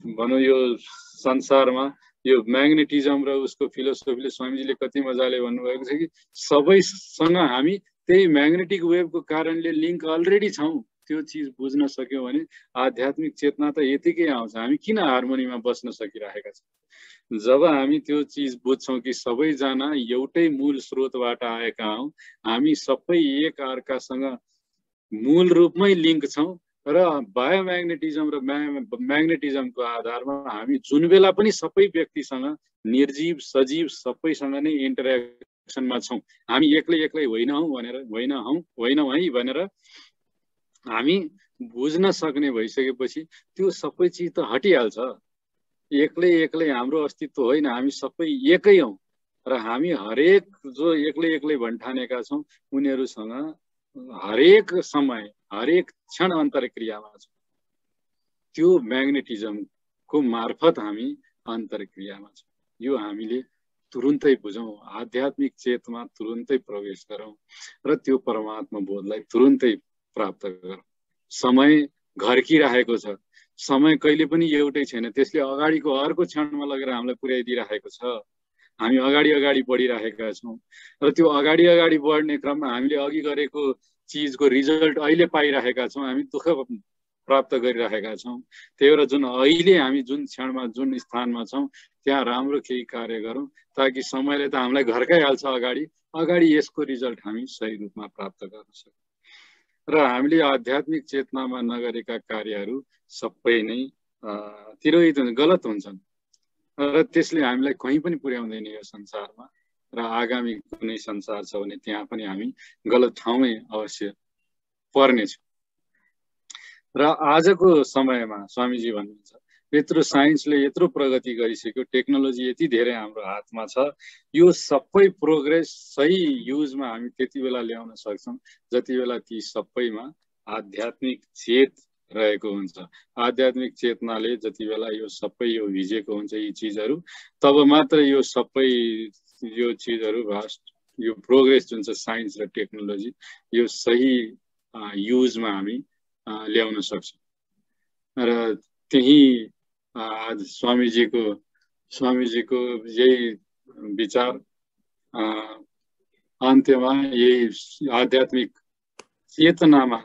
[SPEAKER 2] भनौँ यो संसारमा यो म्याग्नेटिजम र उसको फिलोसफीले स्वामीजीले कति मजाले भन्नुभएको छ कि सबैसँग हामी त्यही म्याग्नेटिक वेभको कारणले लिङ्क अलरेडी छौँ। त्यो चिज बुझ्न सक्यौँ भने आध्यात्मिक चेतना त यतिकै आउँछ। हामी किन हार्मोनीमा बस्न सकिरहेका छौँ? जब हामी त्यो चिज बुझ्छौँ कि सबैजना एउटै मूल स्रोतबाट आएका हौँ हामी सबै एक अर्कासँग मूल रूपमै लिङ्क छौँ र बायोम्याग्नेटिजम र म्याग्नेटिजमको आधारमा हामी जुन बेला पनि सबै व्यक्तिसँग निर्जीव सजीव सबैसँग नै इन्टरेक्सनमा छौँ। हामी एक्लै एक्लै होइन भनेर होइन होइनौँ है भनेर हामी बुझ्न सक्ने भइसकेपछि त्यो सबै चिज त हटिहाल्छ। एक्लै एक्लै हाम्रो अस्तित्व होइन हामी सबै एकै हौँ र हामी हरेक जो एक्लै एक्लै भन्ठानेका छौँ उनीहरूसँग हरेक समय हरेक क्षण अन्तर्क्रियामा छ। त्यो म्याग्नेटिजमको मार्फत हामी अन्तर्क्रियामा छौँ। यो हामीले तुरुन्तै बुझौँ आध्यात्मिक चेतमा तुरुन्तै प्रवेश गरौँ र त्यो परमात्मा बोधलाई तुरुन्तै प्राप्त गरौँ समय घर्किरहेको छ। समय कहिले पनि एउटै छैन। त्यसले अगाडिको अर्को क्षणमा लगेर हामीलाई पुर्याइदिइरहेको छ। हामी अगाडि अगाडि बढिरहेका छौँ। र त्यो अगाडि अगाडि बढ्ने क्रममा हामीले अघि गरेको चिजको रिजल्ट अहिले पाइरहेका छौँ। हामी दुःख प्राप्त गरिरहेका छौँ। त्यही भएर जुन अहिले हामी जुन क्षणमा जुन स्थानमा छौँ त्यहाँ राम्रो केही कार्य गरौँ ताकि समयले त हामीलाई घर्काइहाल्छ अगाडि। अगाडि यसको रिजल्ट हामी सही रूपमा प्राप्त गर्न सकौँ र हामीले आध्यात्मिक चेतनामा नगरेका कार्यहरू सबै नै तिरोहित गलत हुन्छन्। र त्यसले हामीलाई कहीँ पनि पुर्याउँदैन यो संसारमा। र आगामी कुनै संसार छ भने त्यहाँ पनि हामी गलत ठाउँमै अवश्य पर्नेछौँ। र आजको समयमा स्वामीजी भन्नुहुन्छ यत्रो साइन्सले यत्रो प्रगति गरिसक्यो टेक्नोलोजी यति धेरै हाम्रो हातमा छ यो सबै प्रोग्रेस सही युजमा हामी त्यति बेला ल्याउन सक्छौँ जति बेला ती सबैमा आध्यात्मिक चेत रहेको हुन्छ। आध्यात्मिक चेतनाले जति बेला यो सबै यो भिजेको हुन्छ यी चिजहरू तब मात्र यो सबै यो चिजहरू भास्ट यो प्रोग्रेस जुन छ साइन्स र टेक्नोलोजी यो सही युजमा हामी ल्याउन सक्छौँ। र त्यही आज स्वामीजीको स्वामीजीको यही विचार अन्त्यमा यही आध्यात्मिक चेतनामा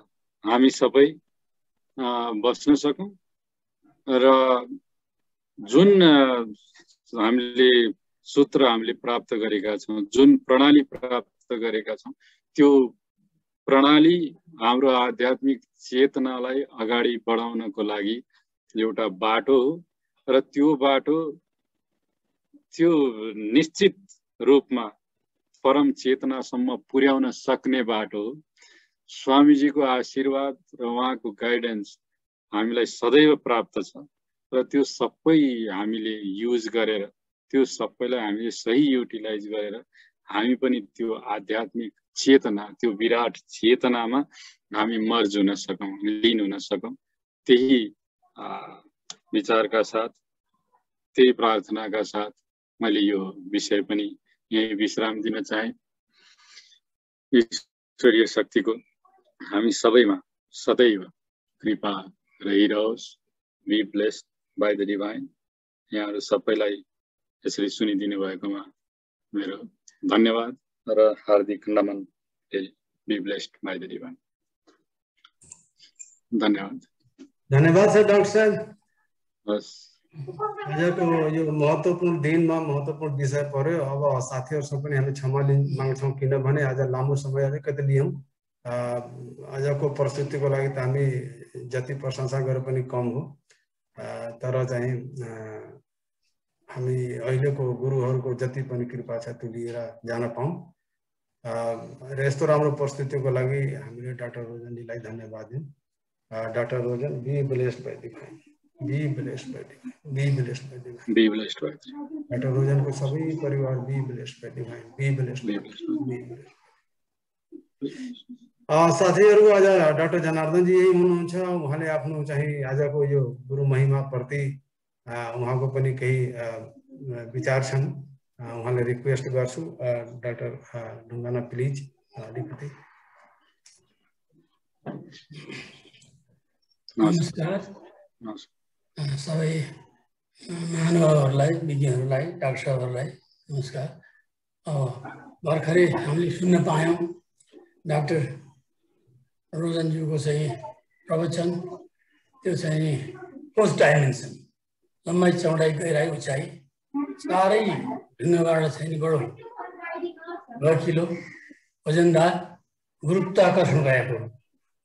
[SPEAKER 2] हामी सबै बस्न सकौँ। र जुन हामीले सूत्र हामीले प्राप्त गरेका छौँ जुन प्रणाली प्राप्त गरेका छौँ त्यो प्रणाली हाम्रो आध्यात्मिक चेतनालाई अगाडि बढाउनको लागि एउटा बाटो हो र त्यो बाटो त्यो निश्चित रूपमा परम चेतनासम्म पुर्याउन सक्ने बाटो हो। स्वामीजीको आशीर्वाद र उहाँको गाइडेन्स हामीलाई सदैव प्राप्त छ र त्यो सबै हामीले युज गरेर त्यो सबैलाई हामीले सही युटिलाइज गरेर हामी पनि त्यो आध्यात्मिक चेतना त्यो विराट चेतनामा हामी मर्ज हुन सकौँ लिन हुन सकौँ। त्यही विचारका साथ त्यही प्रार्थनाका साथ मैले यो विषय पनि यही विश्राम दिन चाहेँ। ईश्वरीय शक्तिको हामी सबैमा सदैव कृपा रहिरहोस्। Be blessed by the divine यहाँहरू सबैलाई यसरी सुनिदिनु भएकोमा मेरो धन्यवाद र हार्दिक नमन be blessed by the divine धन्यवाद।
[SPEAKER 1] धन्यवाद सर डाक्टर साहब।
[SPEAKER 2] हस्
[SPEAKER 1] आजको यो महत्त्वपूर्ण दिनमा महत्त्वपूर्ण विषय पर्यो। अब साथीहरूसँग पनि हामी क्षमा माग्छौँ किनभने आज लामो समय अलिकति लियौँ। आजको प्रस्तुतिको लागि त हामी जति प्रशंसा गरे पनि कम हो। तर चाहिँ हामी अहिलेको गुरुहरूको जति पनि कृपा छ त्यो लिएर जान पाऊँ। र यस्तो राम्रो प्रस्तुतिको लागि हामीले डाक्टर रोजनजीलाई धन्यवाद दिउँ doctor Rojan be blessed by divine be blessed by divine be blessed by divine
[SPEAKER 2] be blessed by
[SPEAKER 1] doctor रोजनको सबै परिवार be blessed by divine be blessed be blessed साथीहरू आज डाक्टर जनार्दनजी यही हुनुहुन्छ उहाँले आफ्नो चाहिँ आजको यो गुरु महिमाप्रति उहाँको पनि केही विचार छन्। उहाँले रिक्वेस्ट गर्छु डाक्टर ढुङ्गाना प्लिज अलिकति
[SPEAKER 3] नमस्कार। सबै महानुभावहरूलाई विज्ञहरूलाई डाक्टर साहबहरूलाई नमस्कार। अब भर्खरै हामीले सुन्न पायौँ डाक्टर रोजनज्यूको चाहिँ प्रवचन त्यो चाहिँ पोस्ट डाइमेन्सन लम्बाइ चौडाइ गहिराई उचाइ चारै ढुङ्गाबाट चाहिँ बडो। गठिलो वजनदार गुरुत्वाकर्षण भएको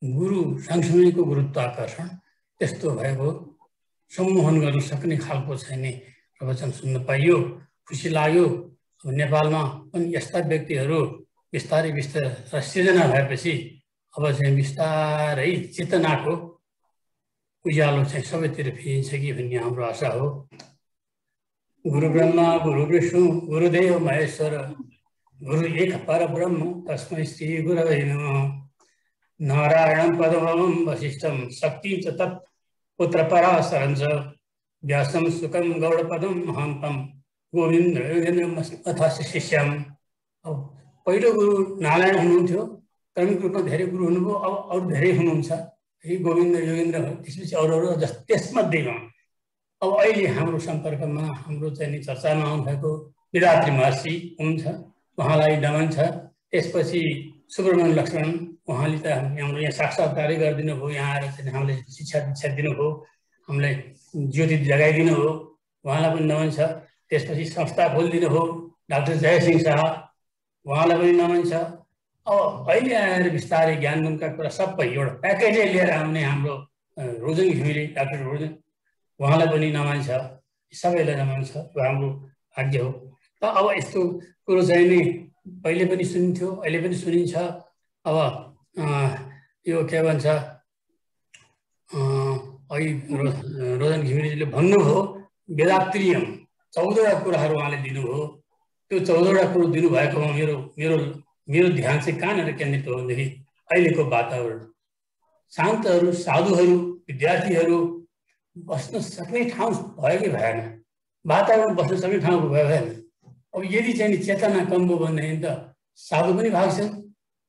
[SPEAKER 3] गुरु सँगसँगैको गुरुत्वाकर्षण त्यस्तो भएको सम्मोहन गर्न सक्ने खालको नि प्रवचन सुन्न पाइयो खुसी लाग्यो। नेपालमा पनि यस्ता व्यक्तिहरू बिस्तारै बिस्तारै सिर्जना भएपछि अब चाहिँ बिस्तारै चेतनाको उज्यालो चाहिँ सबैतिर फिरिन्छ कि भन्ने हाम्रो आशा हो। गुरु ब्रह्मा गुरु विष्णु गुरुदेव महेश्वर गुरु एक पर ब्रह्म तस्मै श्री गुरवे नारायणं पदमं वसिष्ठं शक्तिं च तत् पुत्रपराशरं च व्यासं सुखं गौडपदं महान्तं गोविन्द अथवा शिष्यम। अब पहिलो गुरु नारायण हुनुहुन्थ्यो क्रमिक रूपमा धेरै गुरु हुनुभयो अब अरू धेरै हुनुहुन्छ है गोविन्द योगेन्द्र त्यसपछि अरू अरू जस त्यसमध्येमा अब अहिले हाम्रो सम्पर्कमा हाम्रो चाहिँ चर्चामा आउनुभएको विरात्री महर्षि हुनुहुन्छ। उहाँलाई नमन छ। त्यसपछि सुब्रमण्य लक्ष्मण उहाँले त हाम्रो यहाँ साक्षात्कारै गरिदिनु भयो यहाँ आएर चाहिँ हामीलाई शिक्षा दीक्षा दिनुभयो हामीलाई ज्योति जगाइदिनु हो उहाँलाई पनि नमन छ। त्यसपछि संस्था खोलिदिनु हो डाक्टर जयसिंह शाह उहाँलाई पनि नमन छ। अब अहिले आएर बिस्तारै ज्ञानगुणका कुरा सबै एउटा प्याकेजै लिएर आउने हाम्रो रोजन घिमिरे डाक्टर रोजन उहाँलाई पनि नमन छ। सबैलाई नमन छ यो हाम्रो भाग्य हो। अब यस्तो कुरो चाहिँ नि पहिले पनि सुनिन्थ्यो अहिले पनि सुनिन्छ। अब यो के भन्छ अघि रोजन घिमिरेजीले भन्नुभयो वेदात्रियम चौधवटा कुराहरू उहाँले दिनुभयो। त्यो चौधवटा कुरो दिनुभएकोमा मेरो मेरो मेरो ध्यान चाहिँ कहाँनिर केन्द्रित हो भनेदेखि अहिलेको वातावरण। शान्तहरू साधुहरू विद्यार्थीहरू बस्न सक्ने ठाउँ भयो कि भएन? वातावरण बस्न सक्ने ठाउँ भयो भएन? अब यदि चाहिँ चेतना कम भयो भनेदेखि त साधु पनि भाग्छन्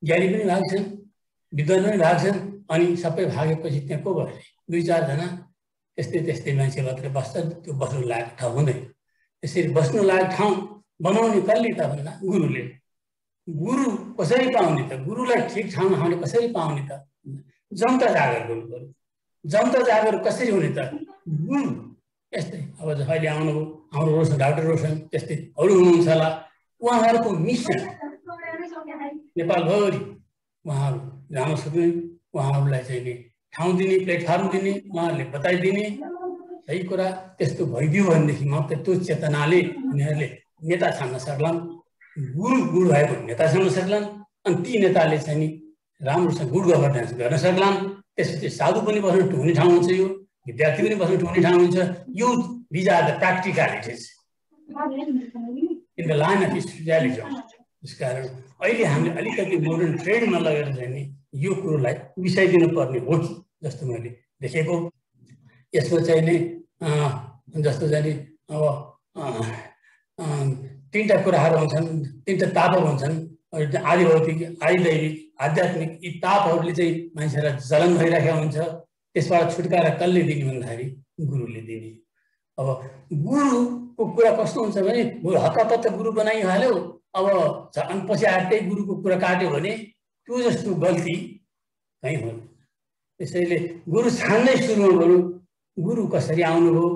[SPEAKER 3] ज्ञानी पनि भाग्छन् विद्वान पनि भाग्छन् अनि सबै भागेपछि त्यहाँ को भयो दुई चारजना त्यस्तै त्यस्तै मान्छे मात्रै बस्छन्। त्यो बस्नु लायक ठाउँ हुँदैन। त्यसरी बस्नु लायक ठाउँ बनाउने कसले त भन्दा गुरुले। गुरु कसरी पाउने त? गुरुलाई ठिक ठाउँमा हामीले कसरी पाउने त? जनता जागर गर्नु पऱ्यो। जनता जागर कसरी हुने त? गुरु। यस्तै। अब अहिले आउनुभयो हाम्रो रोशन डाक्टर रोशन त्यस्तै अरू हुनुहुन्छ होला। उहाँहरूको मिसन। नेपालभरि उहाँहरू जान सक्ने उहाँहरूलाई चाहिँ नि ठाउँ दिने प्लेटफर्म दिने उहाँहरूले बताइदिने। सही कुरा त्यस्तो भइदियो भनेदेखि मात्रै त्यो चेतनाले उनीहरूले नेता छान्न सक्लान् गुरु गुरु भएको नेता छान्न सक्लान् अनि ती नेताले चाहिँ नि राम्रोसँग गुड गभर्नेन्स गर्न सक्लान्। त्यसपछि साधु पनि बस्न हुने ठाउँ हुन्छ यो विद्यार्थी पनि बस्न हुने ठाउँ हुन्छ। यो these the practicalities in the line of spiritualism त्यस कारण अहिले हामीले अलिकति मोडर्न ट्रेडमा लगेर चाहिँ नि यो कुरोलाई विषय दिनुपर्ने हो कि जस्तो मैले देखेको। यसमा चाहिँ नि जस्तो चाहिँ नि अब तिनवटा कुराहरू हुन्छन् तिनवटा तापक हुन्छन् आदि भौतिक आदि दैविक आध्यात्मिक यी तापहरूले चाहिँ मान्छेलाई जलन भइराखेको हुन्छ। त्यसबाट छुटकारा कसले दिने भन्दाखेरि गुरुले दिने। अब गुरुको कुरा कस्तो हुन्छ भने हतपत्त गुरु बनाइहाल्यो। अब अनि पछि आएर गुरुको कुरा काट्यो भने त्यो जस्तो गल्ती कहीँ हो त्यसैले गुरु छान्नै सुरु गरौँ। गुरु कसरी आउनुभयो?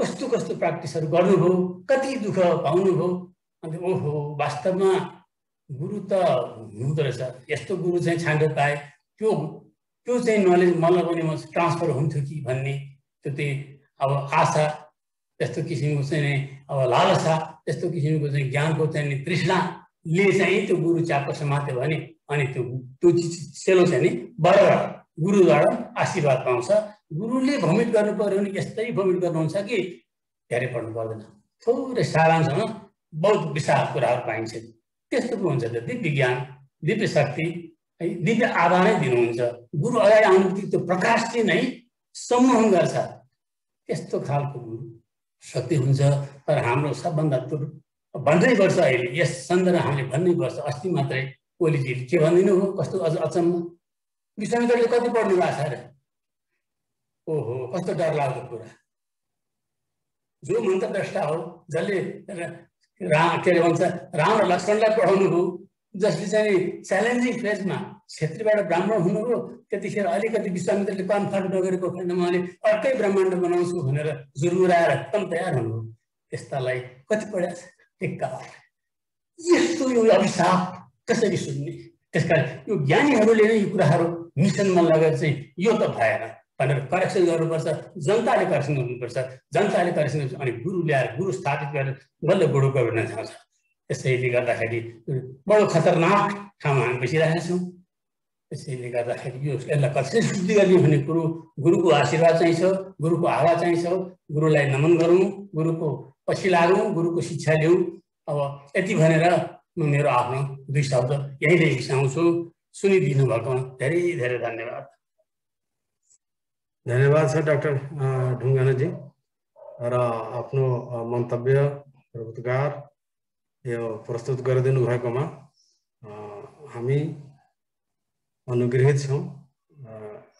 [SPEAKER 3] कस्तो कस्तो प्र्याक्टिसहरू गर्नुभयो? कति दुःख पाउनुभयो? अन्त ओहो वास्तवमा गुरु त हुँदो रहेछ। यस्तो गुरु चाहिँ छान्डो पाए त्यो त्यो चाहिँ नलेज मलाई पनि म ट्रान्सफर हुन्थ्यो कि भन्ने त्यो चाहिँ अब आशा त्यस्तो किसिमको चाहिँ अब लालसा त्यस्तो किसिमको चाहिँ ज्ञानको चाहिँ तृष्णाले चाहिँ त्यो गुरु च्याप्प समात्यो भने अनि त्यो त्यो चिज सेलो चाहिँ नि बराबर गुरुद्वारा आशीर्वाद पाउँछ। गुरुले भमिट गर्नु पऱ्यो भने यस्तै भमिट गर्नुहुन्छ कि? धेरै पढ्नु पर्दैन। थोरै सारांशमा बहुत विशाल कुराहरू पाइन्छ। त्यस्तो पो हुन्छ त। दिव्य ज्ञान दिव्य शक्ति है दिव्य आभा नै दिनुहुन्छ। गुरु अगाडि आउनु त्यो प्रकाश चाहिँ नै सम्मोहन गर्छ। त्यस्तो खालको गुरु। शक्ति हुन्छ तर हाम्रो सबभन्दा तुर भन्नै पर्छ अहिले यस सन्दर्भ हामीले भन्नै पर्छ अस्ति मात्रै ओलीजीले के भनिदिनु हो कस्तो अझ अचम्म? विश्वामित्रले कति पढ्नु भएको छ अरे? ओहो कस्तो डर लाग्दो कुरा। जो मन्त्र द्रष्टा हो जसले राम के अरे भन्छ राम र लक्ष्मणलाई पढाउनु हो जसले चाहिँ च्यालेन्जिङ फेजमा क्षेत्रीबाट ब्राह्मण हुनुभयो त्यतिखेर अलिकति विश्वामित्रले कन्फर्म नगरेको खण्डमा उहाँले अर्कै ब्रह्माण्ड बनाउँछु भनेर जुर्मुराएर एकदम तयार हुनुभयो। त्यस्तालाई कति पढाएको छ टिक्का यस्तो यो अभिशाप कसरी सुन्ने? त्यस कारण यो ज्ञानीहरूले नै यो कुराहरू मिसनमा लगेर चाहिँ यो त भएन भनेर करेक्सन गर्नुपर्छ जनताले करेक्सन गर्नुपर्छ जनताले करेक्सन गर्नुपर्छ अनि गुरु ल्याएर गुरु स्थापित गरेर बल्ल गुरु गर्न जान्छ त्यसैले गर्दाखेरि बडो खतरनाक ठाउँमा हामी बसिरहेका छौँ त्यसैले गर्दाखेरि यो यसलाई कसरी गर्ने भन्ने कुरो गुरुको आशीर्वाद चाहिन्छ गुरुको हावा चाहिन्छ गुरुलाई नमन गरौँ गुरुको पछि लागौँ गुरुको शिक्षा लिउँ अब यति भनेर म मेरो आफ्नो दुई शब्द यहीँले बिसाउँछु सुनिदिनु भएकोमा धेरै धेरै धन्यवाद।
[SPEAKER 1] धन्यवाद छ डाक्टर ढुङ्गानाजी। र आफ्नो मन्तव्य प्रभुत्कार यो प्रस्तुत गरिदिनु भएकोमा हामी अनुग्रहित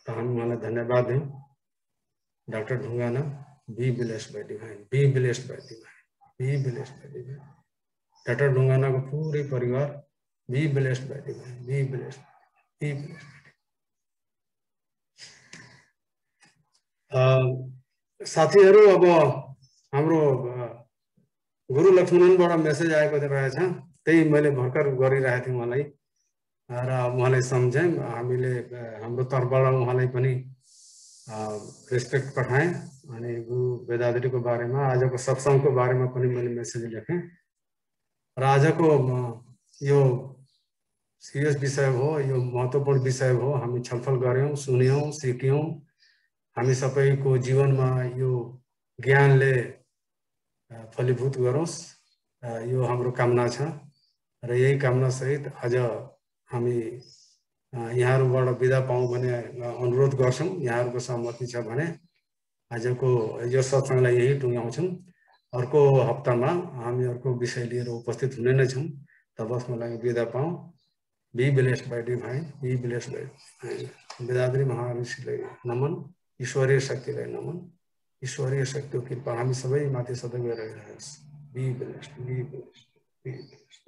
[SPEAKER 1] हामी धन्यवाद दिउँ doctor Dhungana be blessed by divine be blessed by divine be blessed by divine doctor ढुङ्गानाको पुरै परिवार, be blessed by divine be blessed be blessed साथीहरू, अब हाम्रो गुरु लक्ष्मणबाट मेसेज रहेछ त्यही मैले भर्खर गरिरहेको थिएँ र उहाँलाई सम्झेँ हामीले हाम्रो तर्फबाट उहाँलाई पनि रेस्पेक्ट पठाएँ। अनि गुरु वेदाद्रीको बारेमा, आजको सत्सङ्गको बारेमा पनि मैले मेसेज लेखेँ। र आजको यो सिरियस विषय हो, यो महत्त्वपूर्ण विषय हो, हामी छलफल गऱ्यौँ, सुन्यौँ, सिक्यौँ। हामी सबैको जीवनमा यो ज्ञानले फलीभूत गरोस् यो हाम्रो कामना यही कामना सहित आज हामी यहाँहरूबाट बिदा पाउँ भने अनुरोध गर्छौँ। यहाँहरूको सहमति छ भने आजको यो सत्सङ्गलाई यही टुङ्ग्याउँछौँ। अर्को हप्तामा हामी अर्को विषय लिएर उपस्थित हुने नै छौँ। तबसको लागि बिदा पाउँ be blessed by divine. Be blessed by Vedadri महाऋषिलाई नमन। ईश्वरीय शक्तिलाई नमन। ईश्वरीय शक्तिको कृपा हामी सबै माथि सदैव रहिरहोस् be blessed be blessed be blessed.